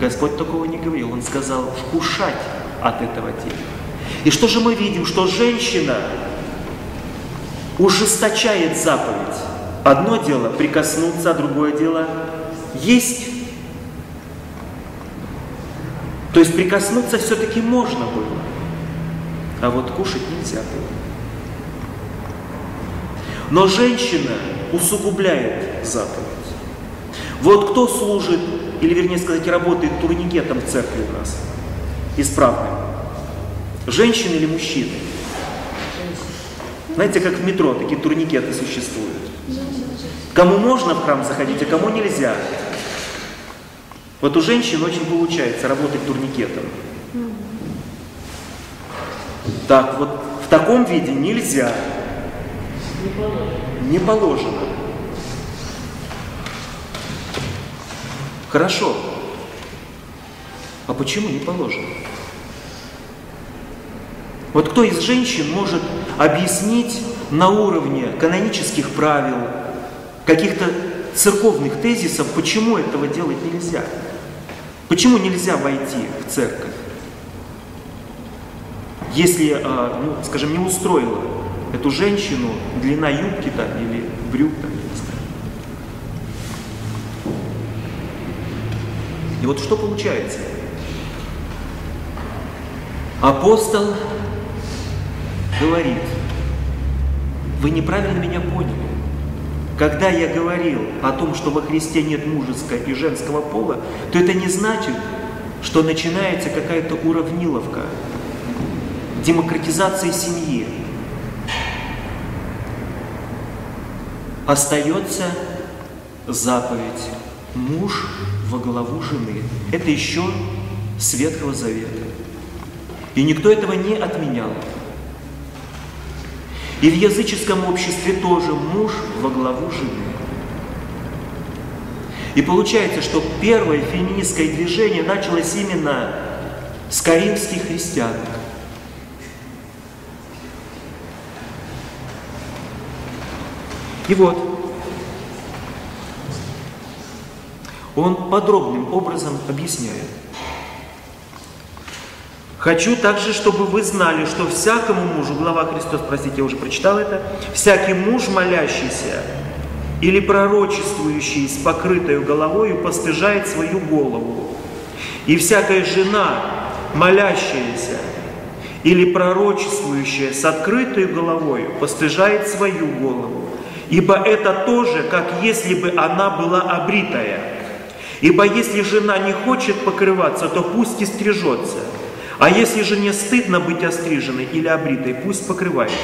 Господь такого не говорил. Он сказал вкушать от этого дерева. И что же мы видим? Что женщина ужесточает заповедь. Одно дело прикоснуться, а другое дело есть. То есть прикоснуться все-таки можно было, а вот кушать нельзя было. Но женщина усугубляет заповедь. Вот кто служит, или вернее сказать, работает турникетом в церкви у нас, исправным? Женщины или мужчины? Знаете, как в метро такие турникеты существуют. Кому можно в храм заходить, а кому нельзя. Вот у женщин очень получается работать турникетом. Так вот, в таком виде нельзя. Не положено. Не положено. Хорошо. А почему не положено? Вот кто из женщин может объяснить на уровне канонических правил, каких-то церковных тезисов, почему этого делать нельзя? Почему нельзя войти в церковь? Если, а, ну, скажем, не устроила эту женщину длина юбки там или брюк там, я не знаю. И вот что получается? Апостол говорит, вы неправильно меня поняли. Когда я говорил о том, что во Христе нет мужеского и женского пола, то это не значит, что начинается какая-то уравниловка, демократизация семьи. Остается заповедь муж во главу жены. Это еще с Ветхого Завета. И никто этого не отменял. И в языческом обществе тоже муж во главу жены. И получается, что первое феминистское движение началось именно с коринфских христиан. И вот, он подробным образом объясняет. Хочу также, чтобы вы знали, что всякому мужу, глава Христос, простите, я уже прочитал это, всякий муж молящийся, или пророчествующий с покрытой головою постыжает свою голову. И всякая жена, молящаяся или пророчествующая с открытой головою, постыжает свою голову. Ибо это тоже, как если бы она была обритая. Ибо если жена не хочет покрываться, то пусть и стрижется. А если же не стыдно быть остриженной или обритой, пусть покрывается.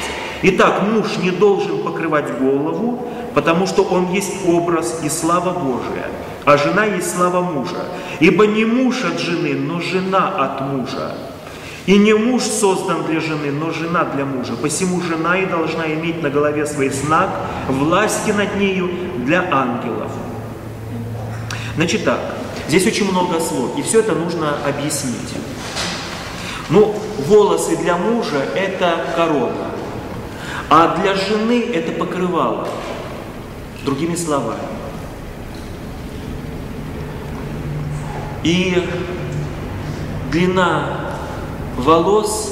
Итак, муж не должен покрывать голову, потому что он есть образ и слава Божия, а жена есть слава мужа. Ибо не муж от жены, но жена от мужа. И не муж создан для жены, но жена для мужа. Посему жена и должна иметь на голове свой знак власти над нею для ангелов. Значит так, здесь очень много слов, и все это нужно объяснить. Ну, волосы для мужа – это корона, а для жены это покрывало. Другими словами. И длина волос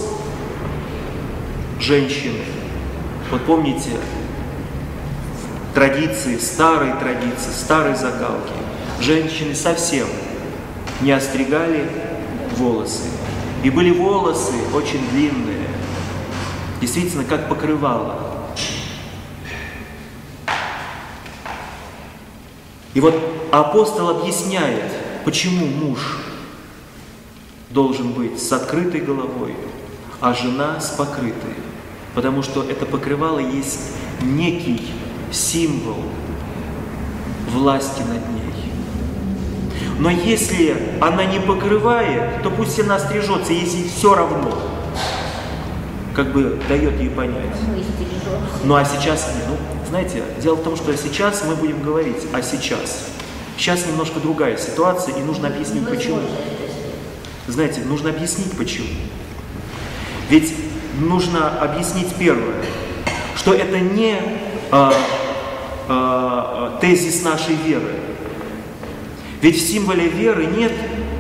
женщины, вот помните, традиции, старые традиции, старой закалки, женщины совсем не остригали волосы. И были волосы очень длинные, действительно как покрывало. И вот апостол объясняет, почему муж должен быть с открытой головой, а жена с покрытой. Потому что это покрывало есть некий символ власти над ней. Но если она не покрывает, то пусть она стрижется, если все равно. Как бы дает ей понять. Стережемся. Ну а сейчас, ну, знаете, дело в том, что сейчас мы будем говорить о сейчас. Сейчас немножко другая ситуация, и нужно объяснить, почему. Это сделать. Знаете, нужно объяснить почему. Ведь нужно объяснить первое, что это не а, а, тезис нашей веры. Ведь в символе веры нет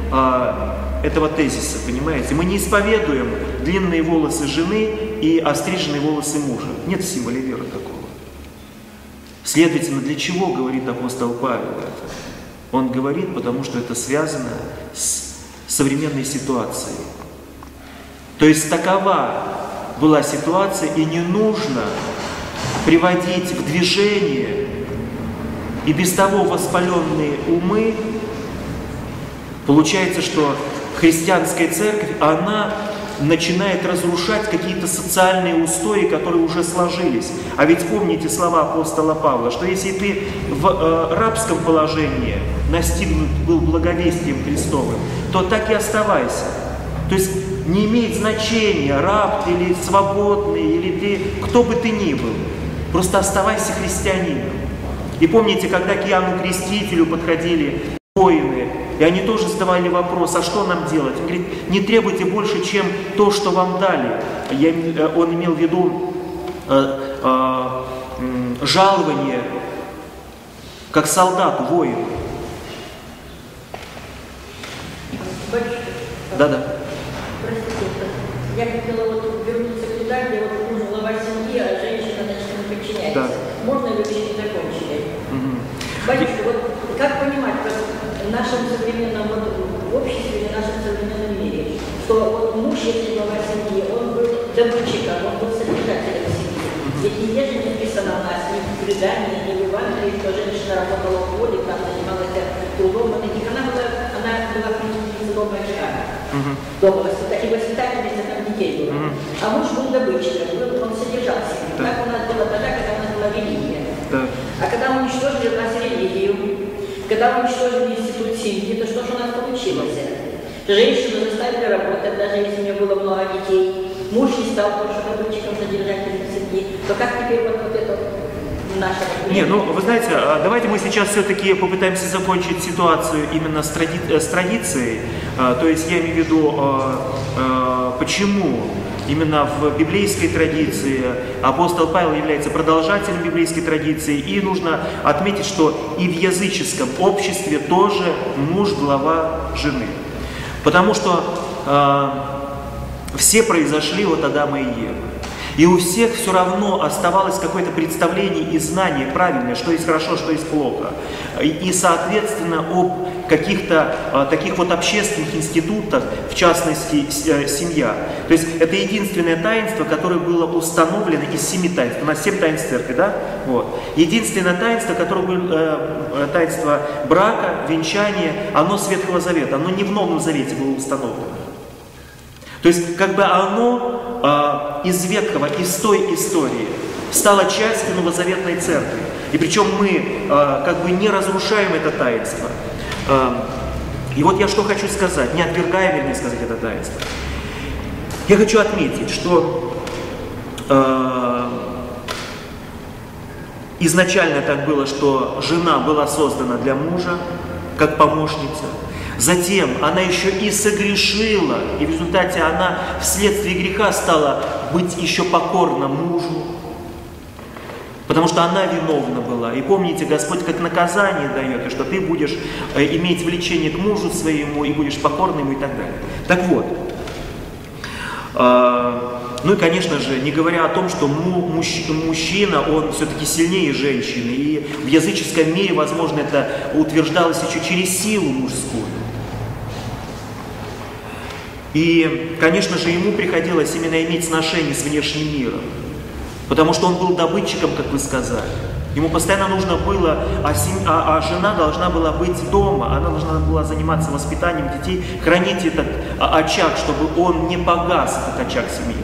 а, этого тезиса, понимаете? Мы не исповедуем длинные волосы жены и остриженные волосы мужа. Нет в символе веры такого. Следовательно, для чего говорит апостол Павел это? Он говорит, потому что это связано с современной ситуацией. То есть такова была ситуация, и не нужно приводить в движение и без того воспаленные умы. Получается, что христианская церковь, она начинает разрушать какие-то социальные устои, которые уже сложились. А ведь помните слова апостола Павла, что если ты в э, рабском положении настигнут был благовестием Христовым, то так и оставайся. То есть не имеет значения, раб ты или свободный, или ты, кто бы ты ни был. Просто оставайся христианином. И помните, когда к Иоанну Крестителю подходили воины, и они тоже задавали вопрос, а что нам делать? Он говорит, не требуйте больше, чем то, что вам дали. Я, э, он имел в виду э, э, жалование, как солдату, воину. Батюшка, Да-да. простите, я хотела вот вернуться туда, где вот муж глава семьи, а женщина, значит, ему подчиняется. Да. Можно ли вы не закончили? Батюшка, вот как понимать вот в нашем современном вот, обществе в нашем современном мире, что вот муж, если глава семьи, он был добытчиком, он был содержателем семьи. Ведь нигде же не написано у нас ни в предании, ни в Евангелии, что женщина работала в поле, там занималась трудом. Она была, она была дома. Мгм. Дома воспитать, и воспитательница там детей было. Мгм. А муж был добытчиком, он содержал семью. Да. Так у нас было тогда, когда у нас была религия. Да. А когда мы уничтожили у нас когда мы уничтожили институт семьи, то что же у нас получилось? Женщину заставили работать, даже если у нее было много детей. Муж не стал тоже добытчиком, содержателем семьи. То как теперь вот, вот это. Не, ну вы знаете, а давайте мы сейчас все-таки попытаемся закончить ситуацию именно с, тради- э, с традицией. А, То есть я имею в виду, а, почему именно в библейской традиции апостол Павел является продолжателем библейской традиции. И нужно отметить, что и в языческом обществе тоже муж глава жены. Потому что а, все произошли от Адама и Евы. И у всех все равно оставалось какое-то представление и знание правильное, что есть хорошо, что есть плохо. И, и соответственно, об каких-то а, таких вот общественных институтах, в частности, с- э, семья. То есть это единственное таинство, которое было установлено из семи таинств. У нас семь таинств церкви, да? Вот. Единственное таинство, которое было э, э, таинство брака, венчания, оно с Ветхого Завета, оно не в Новом Завете было установлено. То есть как бы оно из ветхого, из той истории стало частью новозаветной церкви. И причем мы а, как бы не разрушаем это таинство. А, и вот я что хочу сказать, не отвергая, вернее сказать, это таинство. Я хочу отметить, что а, изначально так было, что жена была создана для мужа, как помощница. Затем она еще и согрешила, и в результате она вследствие греха стала быть еще покорна мужу, потому что она виновна была. И помните, Господь как наказание дает, и что ты будешь э, иметь влечение к мужу своему, и будешь покорным и так далее. Так вот, а, ну и, конечно же, не говоря о том, что му- мужч- мужчина, он все-таки сильнее женщины. И в языческом мире, возможно, это утверждалось еще через силу мужскую. И, конечно же, ему приходилось именно иметь сношение с внешним миром. Потому что он был добытчиком, как вы сказали. Ему постоянно нужно было, а, сем- а- а жена должна была быть дома, она должна была заниматься воспитанием детей, хранить этот а, очаг, чтобы он не погас, этот очаг семьи.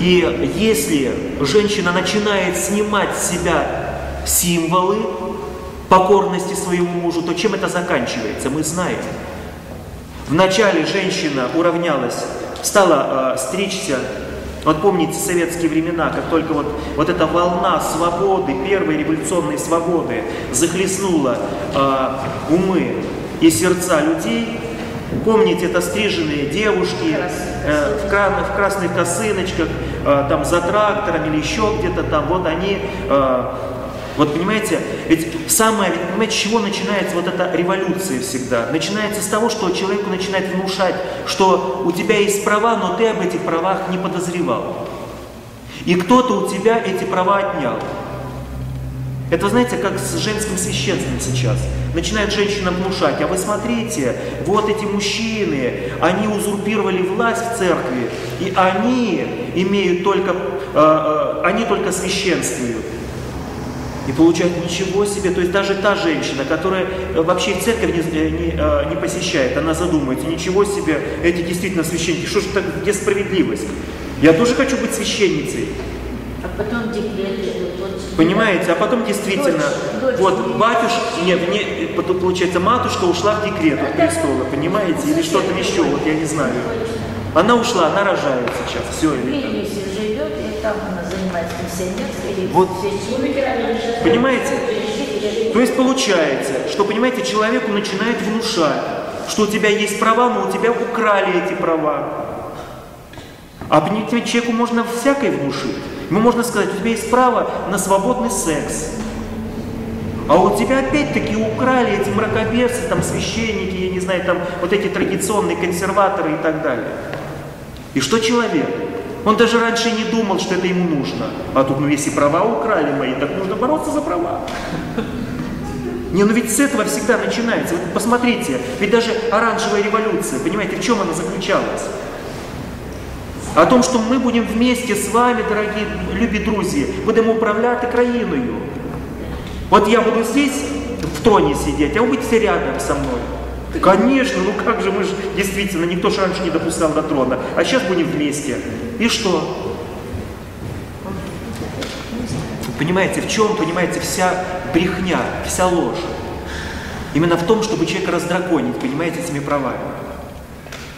И если женщина начинает снимать с себя символы покорности своему мужу, то чем это заканчивается, мы знаем. Вначале женщина уравнялась, стала э, стричься. Вот помните советские времена, как только вот, вот эта волна свободы, первой революционной свободы захлестнула э, умы и сердца людей, помните, это стриженные девушки э, в, в красных косыночках, э, там за трактором или еще где-то там, вот они э, вот понимаете, ведь самое, ведь понимаете, с чего начинается вот эта революция всегда? Начинается с того, что человеку начинает внушать, что у тебя есть права, но ты об этих правах не подозревал. И кто-то у тебя эти права отнял. Это, знаете, как с женским священством сейчас. Начинает женщина внушать, а вы смотрите, вот эти мужчины, они узурпировали власть в церкви, и они имеют только, э, э, они только священствуют. И получают ничего себе, то есть даже та женщина, которая э, вообще церковь не, э, не, э, не посещает, она задумается, ничего себе, эти действительно священники, что же так, где справедливость? Я тоже хочу быть священницей. А потом декрет Понимаете, а потом действительно, Дочь- дочь вот батюшка, нет, не, потом, получается, матушка ушла в декрет от престола, понимаете, или что-то еще, вот я не знаю. Она ушла, она рожает сейчас, все. В Вильнюсе живет, и там миссионерской или Вот. Понимаете? То есть получается, что, понимаете, человеку начинает внушать, что у тебя есть права, но у тебя украли эти права. А человеку можно всякое внушить. Ему можно сказать, у тебя есть право на свободный секс. А у тебя опять-таки украли эти мракобесы, там священники, я не знаю, там вот эти традиционные консерваторы и так далее. И что человек? Он даже раньше не думал, что это ему нужно. А тут, ну если права украли мои, так нужно бороться за права. Не, ну ведь с этого всегда начинается. Вот посмотрите, ведь даже оранжевая революция, понимаете, в чем она заключалась? О том, що ми будемо вместе з вами, дорогі любі друзі, будемо управляти країною. Вот я буду здесь в троне сидеть, а вы будете рядом со мной. Конечно, ну как же, мы же действительно, никто же раньше не допускал до трона, а сейчас будем вместе. И что? Понимаете, в чем, понимаете, вся брехня, вся ложь? Именно в том, чтобы человека раздраконить, понимаете, этими правами.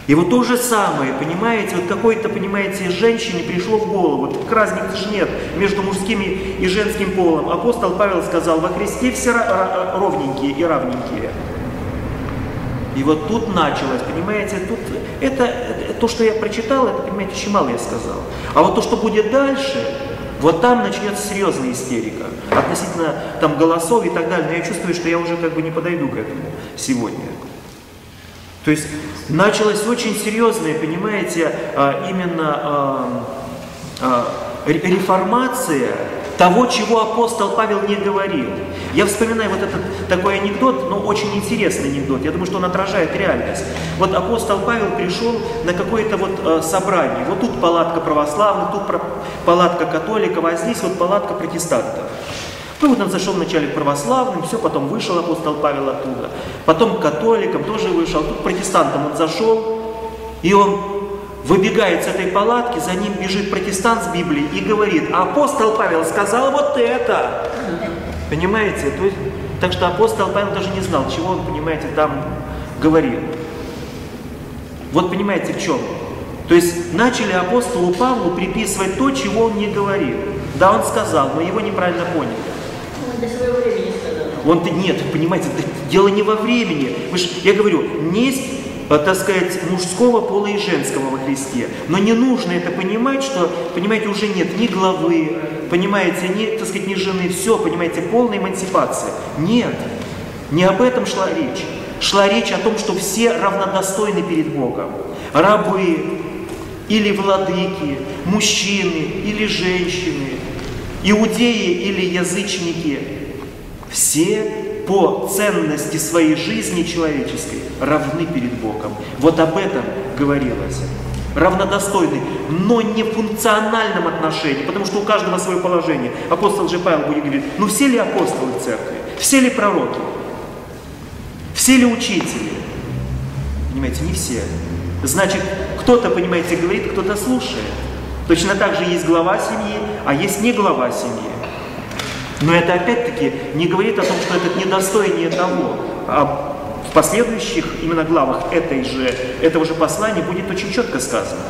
И вот то же самое, понимаете, вот какой-то, понимаете, женщине пришло в голову, вот разницы же нет между мужским и женским полом. Апостол Павел сказал, во Христе все ровненькие и равненькие. И вот тут началось, понимаете, тут это, то, что я прочитал, это, понимаете, очень мало я сказал. А вот то, что будет дальше, вот там начнется серьезная истерика относительно там голосов и так далее. Но я чувствую, что я уже как бы не подойду к этому сегодня. То есть началась очень серьезная, понимаете, а, именно а, а, реформация того, чего апостол Павел не говорил. Я вспоминаю вот этот такой анекдот, но очень интересный анекдот. Я думаю, что он отражает реальность. Вот апостол Павел пришел на какое-то вот собрание. Вот тут палатка православных, тут палатка католиков, а здесь вот палатка протестантов. Ну вот он зашел вначале к православным, все, потом вышел апостол Павел оттуда. Потом к католикам тоже вышел. Тут к протестантам он зашел, и он выбегает с этой палатки, за ним бежит протестант с Библией и говорит, апостол Павел сказал вот это. Понимаете? То есть, так что апостол Павел даже не знал, чего он, понимаете, там говорил. Вот понимаете в чем? То есть начали апостолу Павлу приписывать то, чего он не говорил. Да, он сказал, но его неправильно поняли. Для своего времени сказал. Он нет, понимаете, дело не во времени. Вы ж, я говорю, есть, э, так сказать, мужского пола и женского во Христе. Но не нужно это понимать, что, понимаете, уже нет ни главы, понимаете, ни, так сказать, ни жены, все, понимаете, полная эмансипация. Нет, не об этом шла речь. Шла речь о том, что все равнодостойны перед Богом. Рабы или владыки, мужчины или женщины, иудеи или язычники, все по ценности своей жизни человеческой равны перед Богом. Вот об этом говорилось. Равнодостойны, но не в функциональном отношении, потому что у каждого свое положение. Апостол же Павел будет говорить, ну все ли апостолы церкви? Все ли пророки? Все ли учители? Понимаете, не все. Значит, кто-то, понимаете, говорит, кто-то слушает. Точно так же есть глава семьи, а есть не глава семьи. Но это опять-таки не говорит о том, что этот недостойнее того. А в последующих именно главах этой же, этого же послания будет очень четко сказано.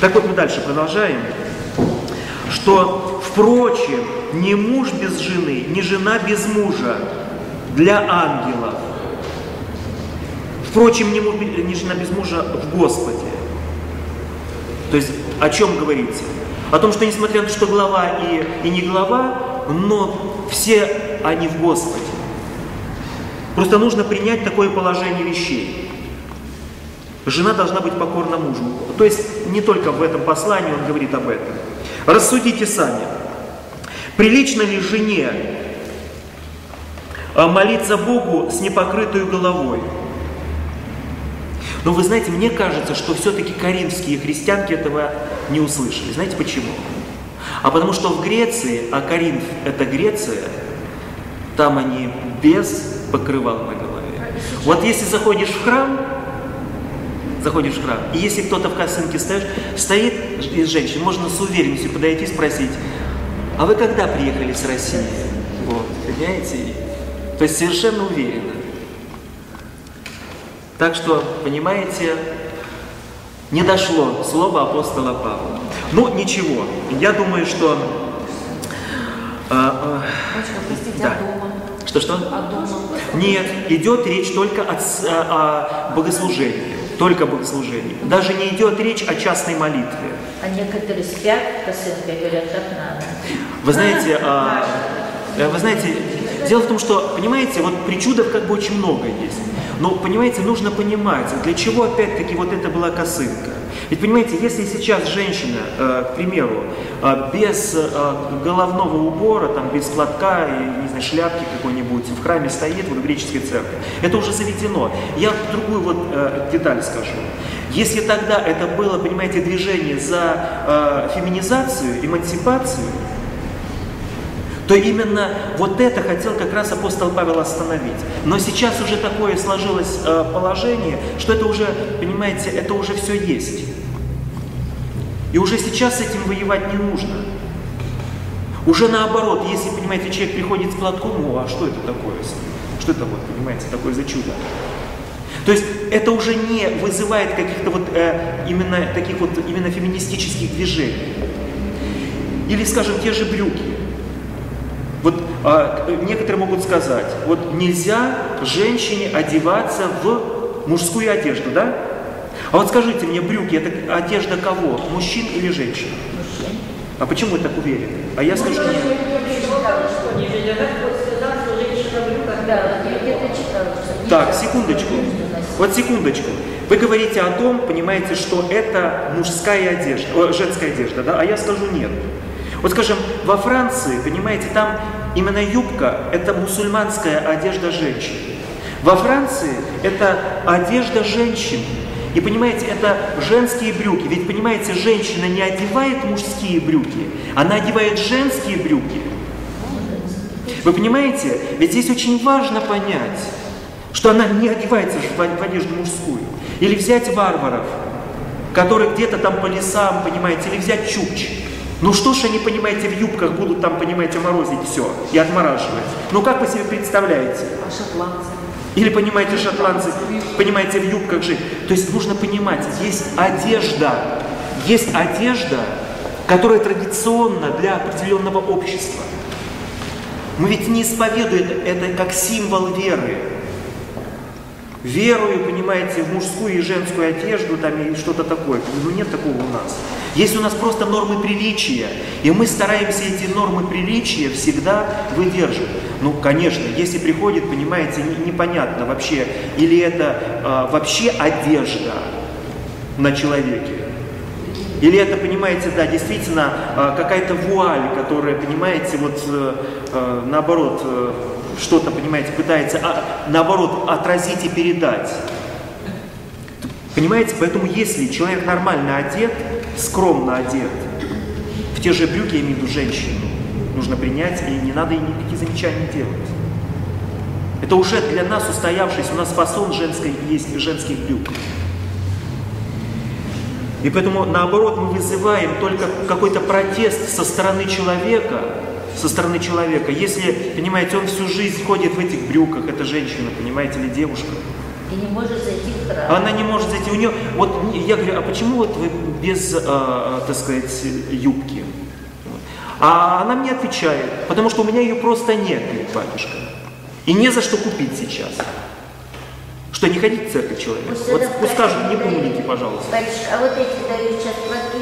Так вот мы дальше продолжаем. Что, впрочем, не муж без жены, не жена без мужа для ангелов. Впрочем, не, муж, не жена без мужа в Господе. То есть о чем говорится? О том, что несмотря на то, что глава и, и не глава, но все они в Господе. Просто нужно принять такое положение вещей. Жена должна быть покорна мужу. То есть не только в этом послании он говорит об этом. Рассудите сами. Прилично ли жене а, молиться Богу с непокрытой головой? Но вы знаете, мне кажется, что все-таки коринфские христианки этого не услышали. Знаете почему? А потому что в Греции, а Коринф это Греция, там они без покрывал на голове. Вот если заходишь в храм, заходишь в храм, и если кто-то в косынке стоишь, стоит из женщин, можно с уверенностью подойти и спросить, а вы когда приехали с России? Вот, понимаете? То есть совершенно уверенно. Так что, понимаете, не дошло слово апостола Павла. Ну, ничего, я думаю, что... А, простите, да. а? Что-что? А? Нет, идет речь только о, о, о богослужении. Только о богослужении. Даже не идет речь о частной молитве. А некоторые спят, косынкой говорят, так надо. Вы знаете, а, вы знаете, дело в том, что, понимаете, вот причудов как бы очень много есть. Но, понимаете, нужно понимать, для чего опять-таки вот это была косынка. Ведь, понимаете, если сейчас женщина, э, к примеру, э, без э, головного убора, там, без платка и, не знаю, шляпки какой-нибудь в храме стоит, вот в греческой церкви, это уже заведено. Я другую вот деталь скажу. Если тогда это было, понимаете, движение за феминизацию, эмансипацию, то именно вот это хотел как раз апостол Павел остановить. Но сейчас уже такое сложилось э, положение, что это уже, понимаете, это уже все есть. И уже сейчас с этим воевать не нужно. Уже наоборот, если, понимаете, человек приходит с платком, ну а что это такое? Что это вот, понимаете, такое за чудо? То есть это уже не вызывает каких-то вот э, именно таких вот именно феминистических движений. Или, скажем, те же брюки. Вот а, некоторые могут сказать, вот нельзя женщине одеваться в мужскую одежду, да? А вот скажите мне, брюки это одежда кого? Мужчин или женщин? Мужчин. А почему вы так уверены? А я скажу, нет. Так, секундочку. Вот секундочку. Вы говорите о том, понимаете, что это мужская одежда, о, женская одежда, да? А я скажу нет. Вот скажем, во Франции, понимаете, там именно юбка – это мусульманская одежда женщин. Во Франции это одежда женщин. И понимаете, это женские брюки. Ведь понимаете, женщина не одевает мужские брюки, она одевает женские брюки. Вы понимаете? Ведь здесь очень важно понять, что она не одевается в одежду мужскую. Или взять варваров, которые где-то там по лесам, понимаете, или взять чукч. Ну что ж они, понимаете, в юбках будут там, понимаете, морозить все и отмораживать. Ну как вы себе представляете? А шотландцы? Или, понимаете, шотландцы, понимаете, в юбках жить. То есть нужно понимать, есть одежда, есть одежда, которая традиционна для определенного общества. Мы ведь не исповедуем это как символ веры. Верую, понимаете, в мужскую и женскую одежду там и что-то такое. Ну нет такого у нас. Есть у нас просто нормы приличия, и мы стараемся эти нормы приличия всегда выдерживать. Ну, конечно, если приходит, понимаете, не- непонятно вообще, или это а, вообще одежда на человеке, или это, понимаете, да, действительно а, какая-то вуаль, которая, понимаете, вот э, э, наоборот, э, что-то, понимаете, пытается, а, наоборот, отразить и передать. Понимаете, поэтому если человек нормально одет, скромно одет, в те же брюки, я имею в виду женщину, нужно принять, и не надо ей никакие замечания делать. Это уже для нас устоявшийся, у нас фасон женской есть женских брюк. И поэтому, наоборот, мы вызываем только какой-то протест со стороны человека, со стороны человека. Если, понимаете, он всю жизнь ходит в этих брюках, это женщина, понимаете, или девушка, И не может зайти в храм. она не может зайти. У нее, вот я говорю, а почему вот вы без, а, так сказать, юбки? А она мне отвечает, потому что у меня ее просто нет, говорит батюшка. И не за что купить сейчас. Что, не ходить в церковь человек? Пусть Вот пусть скажут, не умники, пожалуйста. Батюшка, а вот эти дают сейчас платки.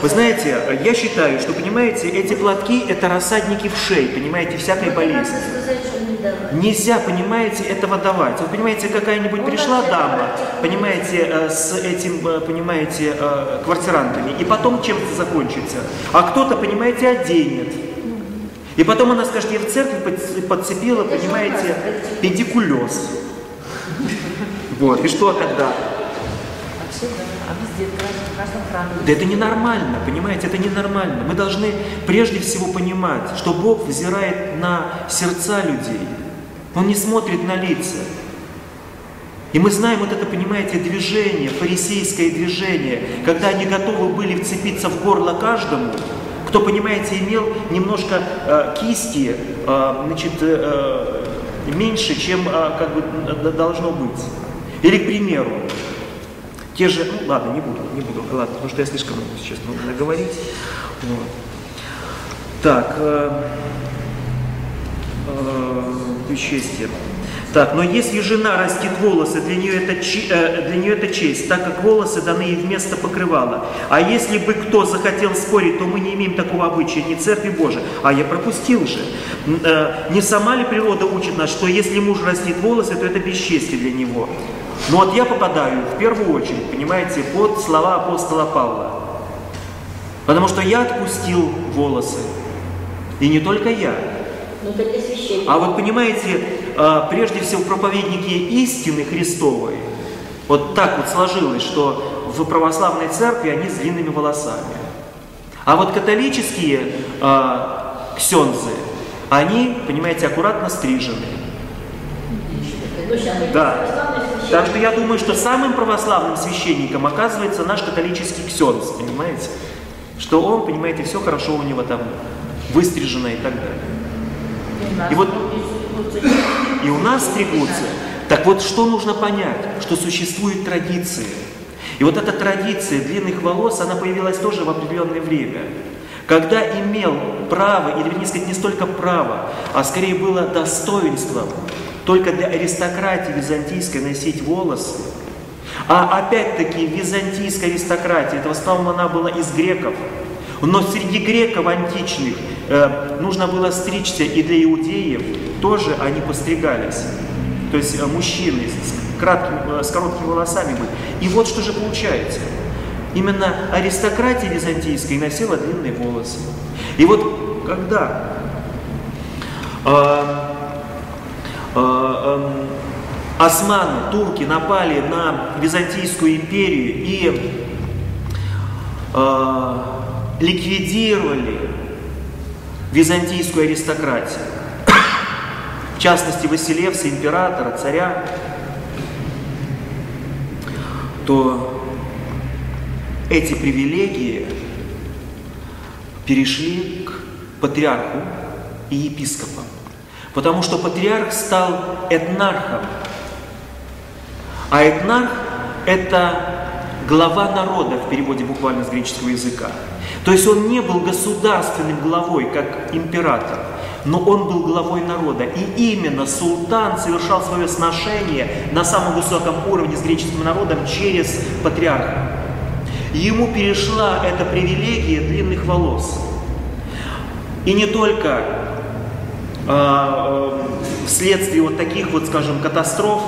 Вы знаете, я считаю, что, понимаете, эти платки – это рассадники в шее, понимаете, всякой болезни. Нельзя, понимаете, этого давать. Вот, понимаете, какая-нибудь Ну, пришла да, дама, да. понимаете, э, с этим, э, понимаете, э, квартирантами, и потом чем это закончится. А кто-то, понимаете, оденет. И потом она скажет, я в церкви подц- подцепила, понимаете, педикулез. Вот, и что тогда? А везде, в каждом, храме. Да это ненормально, понимаете, это ненормально. Мы должны прежде всего понимать, что Бог взирает на сердца людей. Он не смотрит на лица. И мы знаем вот это, понимаете, движение, фарисейское движение, когда они готовы были вцепиться в горло каждому, кто, понимаете, имел немножко э, кисти, э, значит, э, э, меньше, чем э, как бы должно быть. Или, к примеру, те же, ну ладно, не буду, не буду, ладно, потому что я слишком много сейчас могу наговорить. Вот. Так, э, э, бесчестие. Так, но если жена растит волосы, для нее, это, э, для нее это честь, так как волосы даны ей вместо покрывала. А если бы кто захотел спорить, то мы не имеем такого обычая, не церкви Божией. А я пропустил же. Э, не сама ли природа учит нас, что если муж растит волосы, то это бесчестие для него? Но вот я попадаю в первую очередь, понимаете, под слова апостола Павла. Потому что я отпустил волосы. И не только я. Ну. А вот понимаете, а, прежде всего проповедники истины Христовой, вот так вот сложилось, что в православной церкви они с длинными волосами. А вот католические а, ксензы, они, понимаете, аккуратно стрижены. Ну, Да. Так что я думаю, что самым православным священником оказывается наш католический ксенз, понимаете? Что он, понимаете, все хорошо у него там выстрижено и так далее. И вот- И у нас стригутся. Так вот, что нужно понять? Что существуют традиции. И вот эта традиция длинных волос, она появилась тоже в определенное время. Когда имел право, или вернее сказать, не столько право, а скорее было достоинством только для аристократии византийской носить волосы. А опять-таки византийская аристократия, это в основном она была из греков. Но среди греков античных э, нужно было стричься, и для иудеев тоже они постригались. то есть э, мужчины с, кратким, э, с короткими волосами были. И вот что же получается. Именно аристократия византийская носила длинные волосы. И вот когда э, османы, турки напали на Византийскую империю и э, ликвидировали византийскую аристократию, в частности Василевса, императора, царя, то эти привилегии перешли к патриарху и епископам. Потому что патриарх стал этнархом. А этнарх – это глава народа в переводе буквально с греческого языка. То есть он не был государственным главой, как император, но он был главой народа. И именно султан совершал свое сношение на самом высоком уровне с греческим народом через патриарха. Ему перешла эта привилегия длинных волос. И не только вследствие вот таких вот, скажем, катастроф,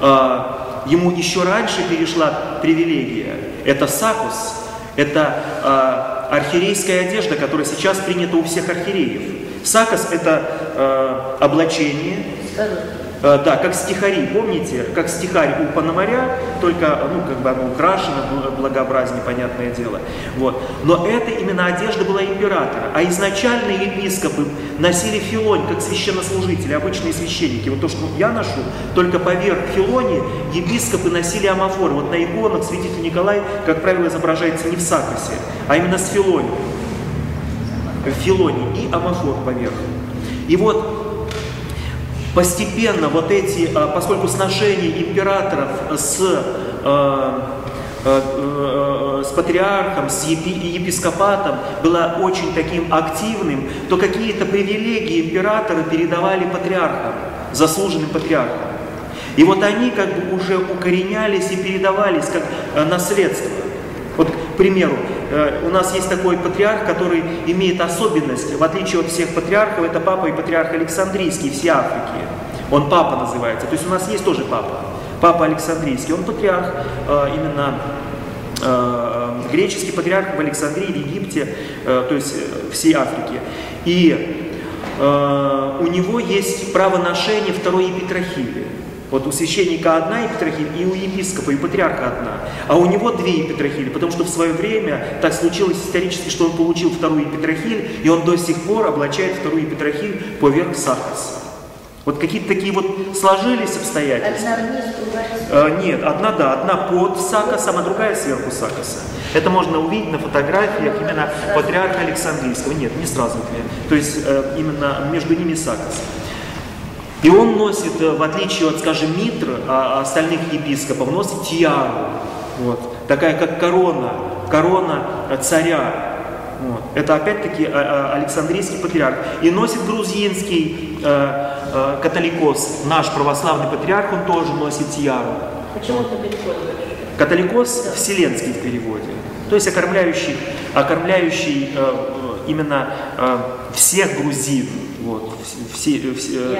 э, ему еще раньше перешла привилегия. Это сакус, это э, архиерейская одежда, которая сейчас принята у всех архиереев. Сакос – это облачение, да, как стихари, помните, как стихарь у Пономаря, только, ну, как бы оно украшено, благообразнее, понятное дело. Вот. Но это именно одежда была императора. А изначально епископы носили филонь, как священнослужители, обычные священники. Вот то, что я ношу, только поверх филони епископы носили амафор. Вот на иконах святитель Николай, как правило, изображается не в сакосе, а именно с филонью филоне и амафор поверх. И вот постепенно вот эти, а, поскольку сношения императоров с, э, э, с патриархом, с епископатом было очень таким активным, то какие-то привилегии императора передавали патриархам, заслуженным патриархам. И вот они как бы уже укоренялись и передавались как э, наследство. Вот, к примеру, Э, у нас есть такой патриарх, который имеет особенность, в отличие от всех патриархов, это папа и патриарх Александрийский, всей Африки. Он папа называется. То есть у нас есть тоже папа. Папа Александрийский. Он патриарх э, именно э, греческий патриарх в Александрии, в Египте, то есть всей Африке. И у него есть право ношения второй епитрахили. Вот у священника одна епитрахиль, и у епископа, и патриарха одна. А у него две епитрахили, потому что в свое время так случилось исторически, что он получил вторую епитрахиль, и он до сих пор облачает вторую епитрахиль поверх сакоса. Вот какие-то такие вот сложились обстоятельства. Одна вниз, другая Нет, одна да, одна под сакосом, а другая сверху сакоса. Это можно увидеть на фотографиях именно патриарха Александрийского. Нет, не сразу две. То есть э, именно между ними сакос. И он носит, э, в отличие от, скажем, Митра, а, остальных епископов, носит тиару. Вот, такая как корона, корона царя. Вот. Это опять-таки а, а, Александрийский патриарх. И носит грузинский э, э, католикос, наш православный патриарх, он тоже носит тиару. Почему католикос? Католикос да. вселенский в переводе. То есть окормляющий, окормляющий э, именно э, всех грузин. Вот, все, все,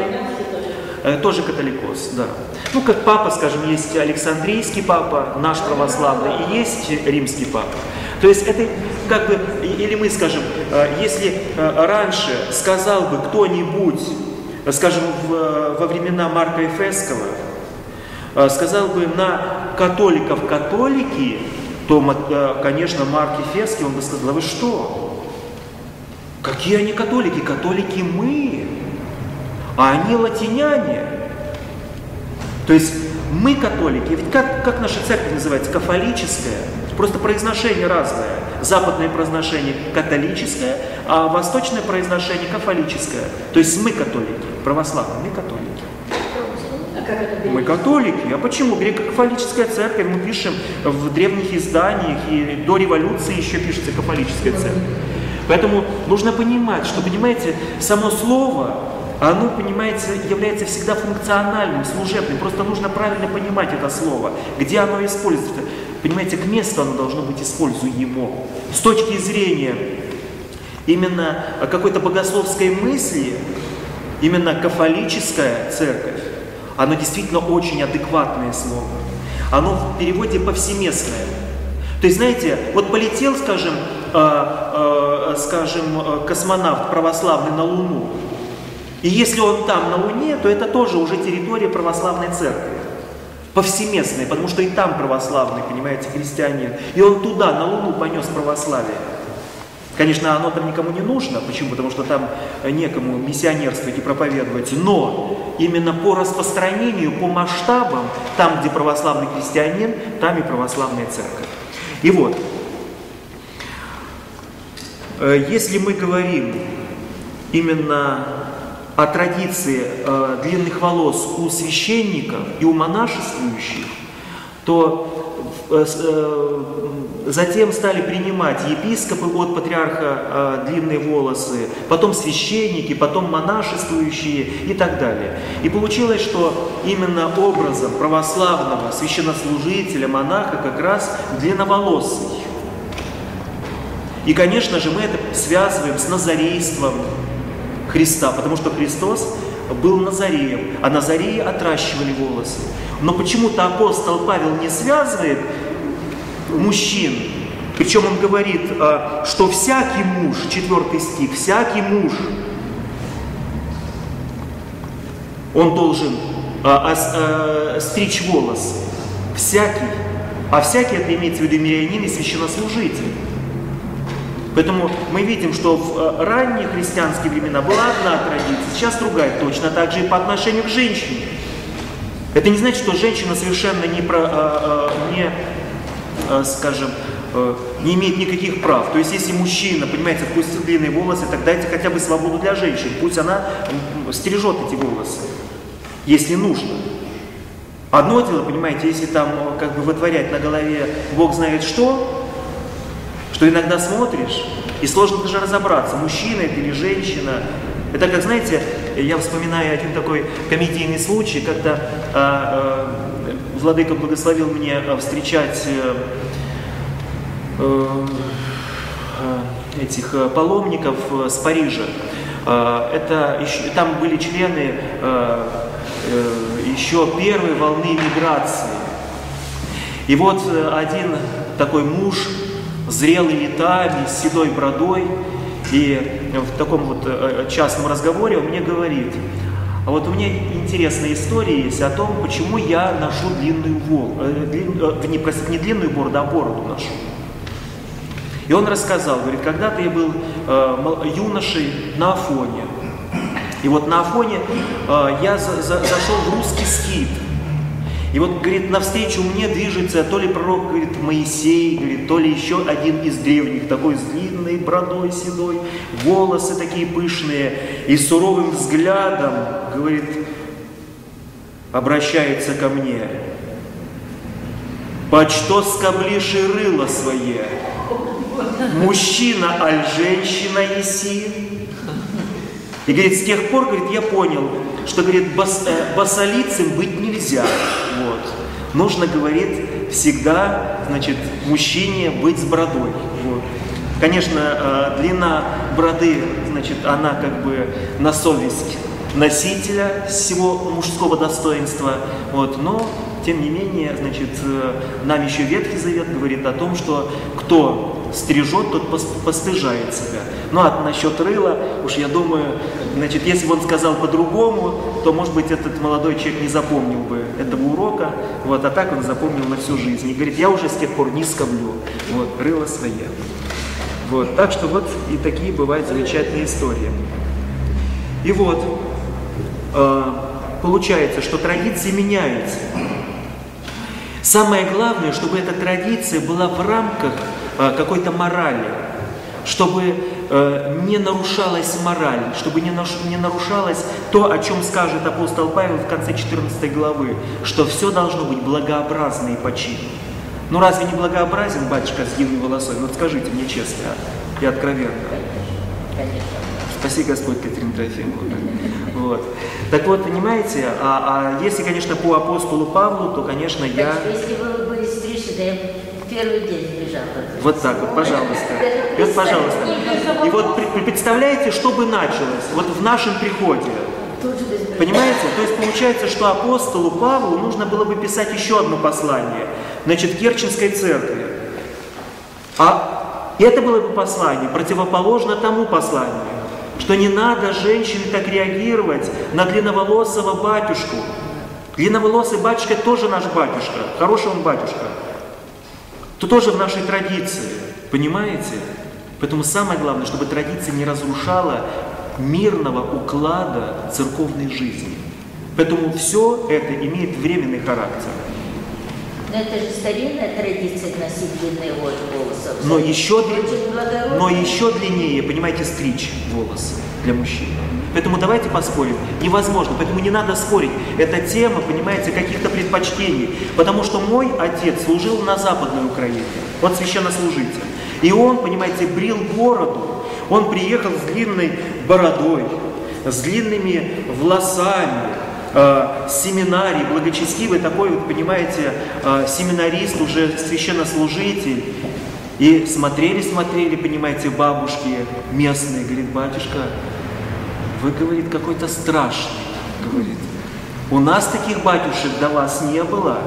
э, тоже католикос, да. Ну, как папа, скажем, есть Александрийский папа, наш православный, и есть римский папа. То есть это как бы, или мы скажем, э, если э, раньше сказал бы кто-нибудь, скажем, в, во времена Марка Эфесского, сказал бы на католиков католики, то, конечно, Марк Ефесский, он бы сказал, вы что? Какие они католики? Католики мы, а они латиняне. То есть мы католики, ведь как, как наша церковь называется? Кафолическая. Просто произношение разное. Западное произношение католическое, а восточное произношение кафолическое. То есть мы католики, православные, мы католики. А мы католики. А почему? Греко-кафолическая церковь, мы пишем в древних изданиях, и до революции еще пишется кафолическая церковь. Поэтому нужно понимать, что, понимаете, само слово, оно, понимаете, является всегда функциональным, служебным. Просто нужно правильно понимать это слово, где оно используется. Понимаете, к месту оно должно быть используемо. С точки зрения именно какой-то богословской мысли, именно кафолическая церковь, Оно действительно очень адекватное слово. Оно в переводе повсеместное. То есть, знаете, вот полетел, скажем, э, э, скажем, э, космонавт православный на Луну, и если он там на Луне, то это тоже уже территория православной церкви. Повсеместная, потому что и там православный, понимаете, христианин. И он туда, на Луну, понес православие. Конечно, оно там никому не нужно. Почему? Потому что там некому миссионерствовать и проповедовать. Но именно по распространению, по масштабам, там, где православный христианин, там и православная церковь. И вот, если мы говорим именно о традиции э, длинных волос у священников и у монашествующих, то э, э, затем стали принимать епископы от патриарха э, длинные волосы, потом священники, потом монашествующие и так далее. И получилось, что именно образом православного священнослужителя, монаха как раз длинноволосый. И, конечно же, мы это связываем с назарейством Христа, потому что Христос был Назареем, а Назареи отращивали волосы. Но почему-то апостол Павел не связывает мужчин, причем он говорит, а, что всякий муж, четвертый стих, всякий муж, он должен а, а, стричь волосы. Всякий. А всякий это имеется в виду мирянин и священнослужитель. Поэтому мы видим, что в э, ранние христианские времена была одна традиция, сейчас другая, точно так же и по отношению к женщине. Это не значит, что женщина совершенно не, про, э, э, не скажем, не имеет никаких прав. То есть, если мужчина, понимаете, отпустил длинные волосы, тогда дайте хотя бы свободу для женщин. Пусть она стережет эти волосы, если нужно. Одно дело, понимаете, если там как бы вытворять на голове Бог знает что, что иногда смотришь, и сложно даже разобраться, мужчина это или женщина. Это как, знаете, я вспоминаю один такой комедийный случай, когда а, а, Владыка благословил мне а, встречать а, этих паломников с Парижа. Это еще, там были члены еще первой волны миграции. И вот один такой муж зрелый летами, с седой бородой. И в таком вот э, частном разговоре он мне говорит, а вот у меня интересная история есть о том, почему я ношу длинную волну, э, э, не, простите, не длинную бороду, а бороду ношу. И он рассказал, говорит, когда-то я был э, юношей на Афоне. И вот на Афоне э, я за, за, зашел в русский скит. И вот, говорит, навстречу мне движется то ли пророк, говорит, Моисей, говорит, то ли еще один из древних, такой с длинной бородой седой, волосы такие пышные, и суровым взглядом, говорит, обращается ко мне. Почто скоблишь и рыло свое? Мужчина, аль женщина еси? И говорит, с тех пор, говорит, я понял, что, говорит, бас, э, басолицем быть нельзя. Вот. Нужно, говорит, всегда, значит, мужчине быть с бородой. Вот. Конечно, э, длина бороды, значит, она как бы на совесть носителя всего мужского достоинства, вот, но тем не менее, значит, э, нам еще Ветхий Завет говорит о том, что кто стрижет, тот постыжает себя. Ну а насчет рыла, уж я думаю, значит, если бы он сказал по-другому, то, может быть, этот молодой человек не запомнил бы этого урока, вот, а так он запомнил на всю жизнь. И говорит, я уже с тех пор не скоблю, вот, рыло свое. Вот, так что вот и такие бывают замечательные истории. И вот, э, получается, что традиции меняются. Самое главное, чтобы эта традиция была в рамках Э, какой-то морали, чтобы э, не нарушалась мораль, чтобы не, не нарушалось то, о чем скажет апостол Павел в конце 14 главы, что все должно быть благообразно и по Ну разве не благообразен батюшка с длинной волосой? Ну скажите мне честно и откровенно. Спаси Господь, Катерина Трофимовна. Вот. Так вот, понимаете, а, а если, конечно, по апостолу Павлу, то, конечно, я... Если вы были стрижены, первый день. Вот так вот, пожалуйста. Вот, пожалуйста. И вот представляете, что бы началось вот в нашем приходе? Понимаете? То есть получается, что апостолу Павлу нужно было бы писать еще одно послание, значит, Керченской церкви. А это было бы послание противоположно тому посланию, что не надо женщине так реагировать на длинноволосого батюшку. Длинноволосый батюшка тоже наш батюшка, хороший он батюшка. То тоже в нашей традиции, понимаете? Поэтому самое главное, чтобы традиция не разрушала мирного уклада церковной жизни. Поэтому все это имеет временный характер. Но это же старинная традиция носить длинные вол- волосы. Но еще, дли- но еще длиннее, понимаете, стричь волосы для мужчин. Поэтому давайте поспорим. Невозможно, поэтому не надо спорить. Это тема, понимаете, каких-то предпочтений. Потому что мой отец служил на Западной Украине. Вот священнослужитель. И он, понимаете, брил бороду. Он приехал с длинной бородой, с длинными волосами, э, семинарий, благочестивый такой, вот, понимаете, э, семинарист, уже священнослужитель. И смотрели, смотрели, понимаете, бабушки местные, говорит, батюшка, вы, говорит, какой-то страшный, говорит. У нас таких батюшек до вас не было.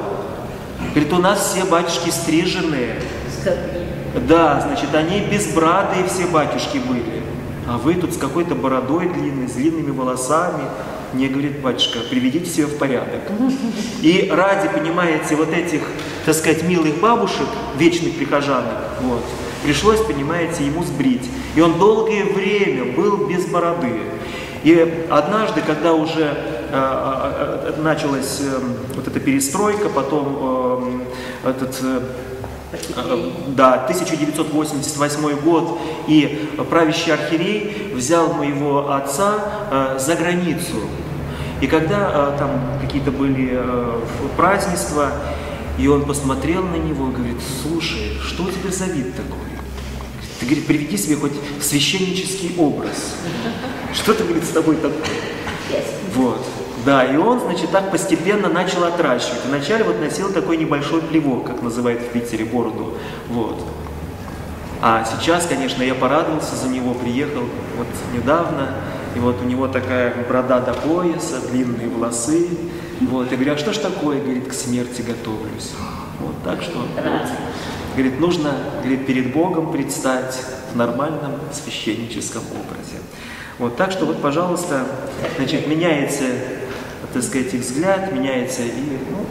Говорит, у нас все батюшки стриженные. Да, значит, они безбрадые все батюшки были. А вы тут с какой-то бородой длинной, с длинными волосами. Мне говорит, батюшка, приведите себя в порядок. И ради, понимаете, вот этих, так сказать, милых бабушек, вечных прихожанок, вот, пришлось, понимаете, ему сбрить. И он долгое время был без бороды. И однажды, когда уже э, э, э, началась э, вот эта перестройка, потом э, этот э, да, 1988 год, и правящий архиерей взял моего отца за границу. И когда там какие-то были празднества, и он посмотрел на него и говорит, слушай, что у тебя за вид такой? Ты, говорит, приведи себе хоть священнический образ. Что ты, говорит, с тобой такое? Вот. Да, и он, значит, так постепенно начал отращивать. Вначале вот носил такой небольшой плевок, как называют в Питере, бороду. Вот. А сейчас, конечно, я порадовался за него, приехал вот недавно, и вот у него такая борода до пояса, длинные волосы. Вот, и говорю, а что ж такое, говорит, к смерти готовлюсь. Вот, так что, вот, говорит, нужно, говорит, перед Богом предстать в нормальном священническом образе. Вот, так что вот, пожалуйста, значит, меняется, так сказать, их взгляд, меняется и, ну,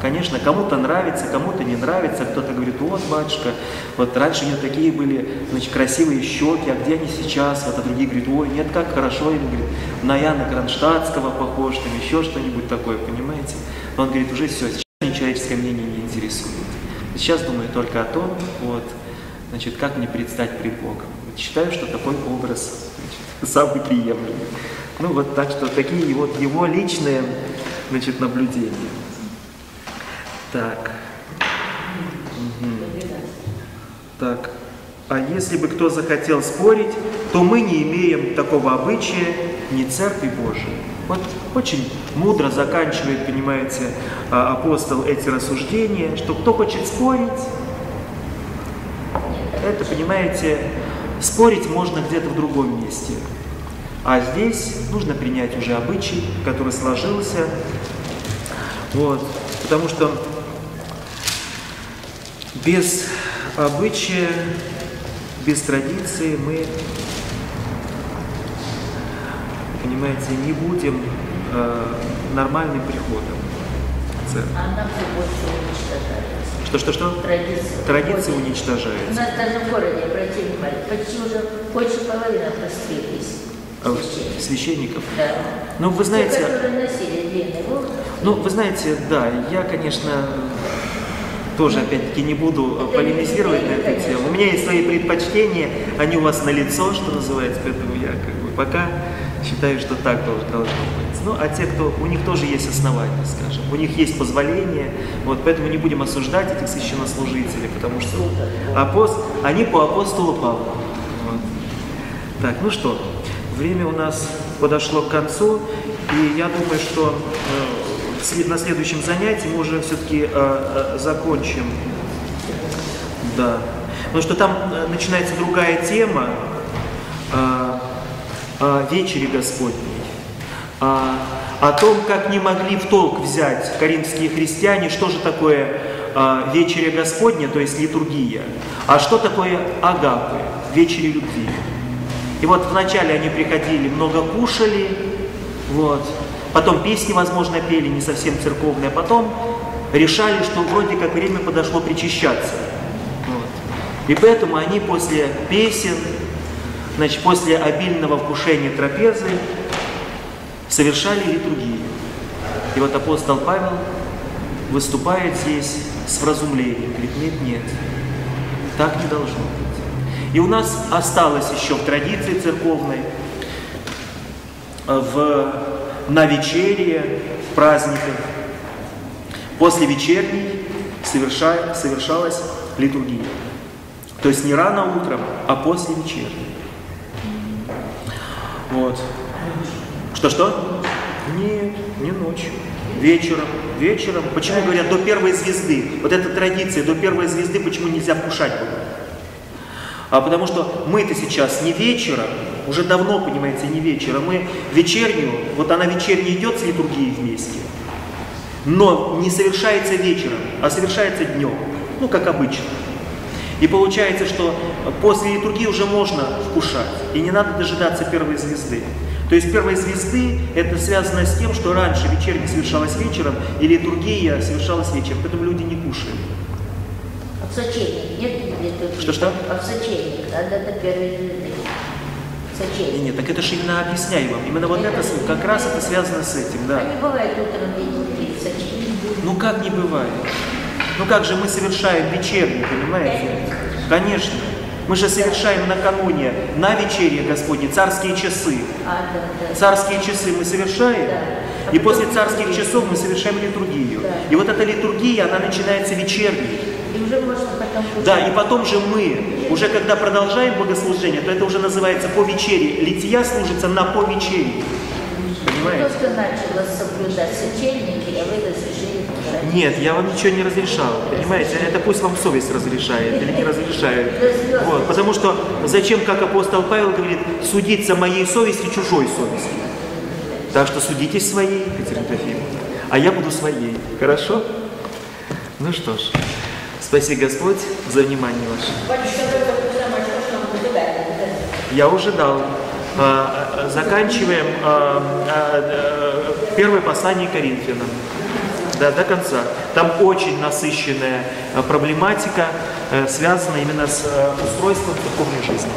Конечно, кому-то нравится, кому-то не нравится, кто-то говорит, вот, батюшка, вот раньше у него такие были, значит, красивые щеки, а где они сейчас? Вот, а другие говорят, ой, нет, как хорошо, или, говорит, на Яна Кронштадтского похож, там еще что-нибудь такое, понимаете? Но он говорит, уже все, сейчас меня человеческое мнение не интересует. Сейчас думаю только о том, вот, значит, как мне предстать пред Богом. Вот считаю, что такой образ значит, самый приемлемый. Ну вот так что такие вот его личные, значит, наблюдения. Так. Мгм. Так. А если бы кто захотел спорить, то мы не имеем такого обычая не церкви Божией. Вот очень мудро заканчивает, понимаете, а, апостол эти рассуждения, что кто хочет спорить, это, понимаете, спорить можно где-то в другом месте. А здесь нужно принять уже обычай, который сложился. Вот. Потому что без обычая, без традиции мы, понимаете, не будем э, нормальным приходом в церковь. Что-что-что? Традиция. Традиции У уничтожаются. нас даже в городе, обратите внимание, почти уже больше половины простились. А вот священников. Да. Ну, вы Те, знаете, которые носили ну, вы знаете, да, я, конечно, тоже, опять-таки, не буду Это полемизировать не на эту тему. У меня есть свои предпочтения, они у вас на лицо, что называется, поэтому я как бы пока считаю, что так долж- должно быть. Ну, а те, кто, у них тоже есть основания, скажем, у них есть позволение, вот, поэтому не будем осуждать этих священнослужителей, потому что апост... они по апостолу Павлу. Вот. Так, ну что, время у нас подошло к концу, и я думаю, что э, на следующем занятии мы уже все-таки закончим. Да. Потому что там э, начинается другая тема э, о вечере Господней. А, о том, как не могли в толк взять коринфские христиане, что же такое а, вечеря Господня, то есть литургия, а что такое агапы, вечери любви. И вот вначале они приходили, много кушали, вот, потом песни, возможно, пели, не совсем церковные, а потом решали, что вроде как время подошло причащаться. Вот. И поэтому они после песен, значит, после обильного вкушения трапезы совершали литургию. И вот апостол Павел выступает здесь с вразумлением, говорит, нет, нет, так не должно быть. И у нас осталось еще в традиции церковной, в, на вечере, в праздниках, после вечерней соверша, совершалась литургия. То есть не рано утром, а после вечерней. Вот. Что-что? Нет, не ночью. Вечером. Вечером. Почему говорят до первой звезды? Вот эта традиция, до первой звезды, почему нельзя вкушать было? А потому что мы-то сейчас не вечером, уже давно, понимаете, не вечером, мы вечернюю, вот она вечерняя идет с литургией вместе, но не совершается вечером, а совершается днем, ну, как обычно. И получается, что после литургии уже можно вкушать, и не надо дожидаться первой звезды. То есть первой звезды это связано с тем, что раньше вечерня совершалась вечером, и литургия совершалась вечером, поэтому люди не кушают. А в сочельник нет литургии? Что-что? А в сочельник до первой звезды. Сочельник. Нет, так это же именно объясняю вам. Именно вот это, как раз это связано с этим, да. А не бывает утром литургии в сочельник. Ну как не бывает? Ну как же мы совершаем вечернюю, понимаете? Конечно. Мы же совершаем накануне на вечере Господне царские часы. А. Царские часы мы совершаем, и после царских часов мы совершаем литургию. И вот эта литургия, она начинается вечерней. Да, и потом же мы, уже когда продолжаем богослужение, то это уже называется по вечере. Литья служится на по вечере. Понимаете? Кто-то начал соблюдать сочельники, а вы разрешили. Нет, я вам ничего не разрешал, понимаете? Это пусть вам совесть разрешает или не разрешает. Вот, потому что зачем, как апостол Павел говорит, судиться моей совестью чужой совестью. Так что судитесь своей, Екатерина Трофимовна, а я буду своей. Хорошо? Ну что ж, спасибо Господь за внимание ваше. Я уже дал. А, а, Заканчиваем а, а, первое послание Коринфянам. Да, до конца. Там очень насыщенная а, проблематика, э, связанная именно с э, устройством церковной жизни.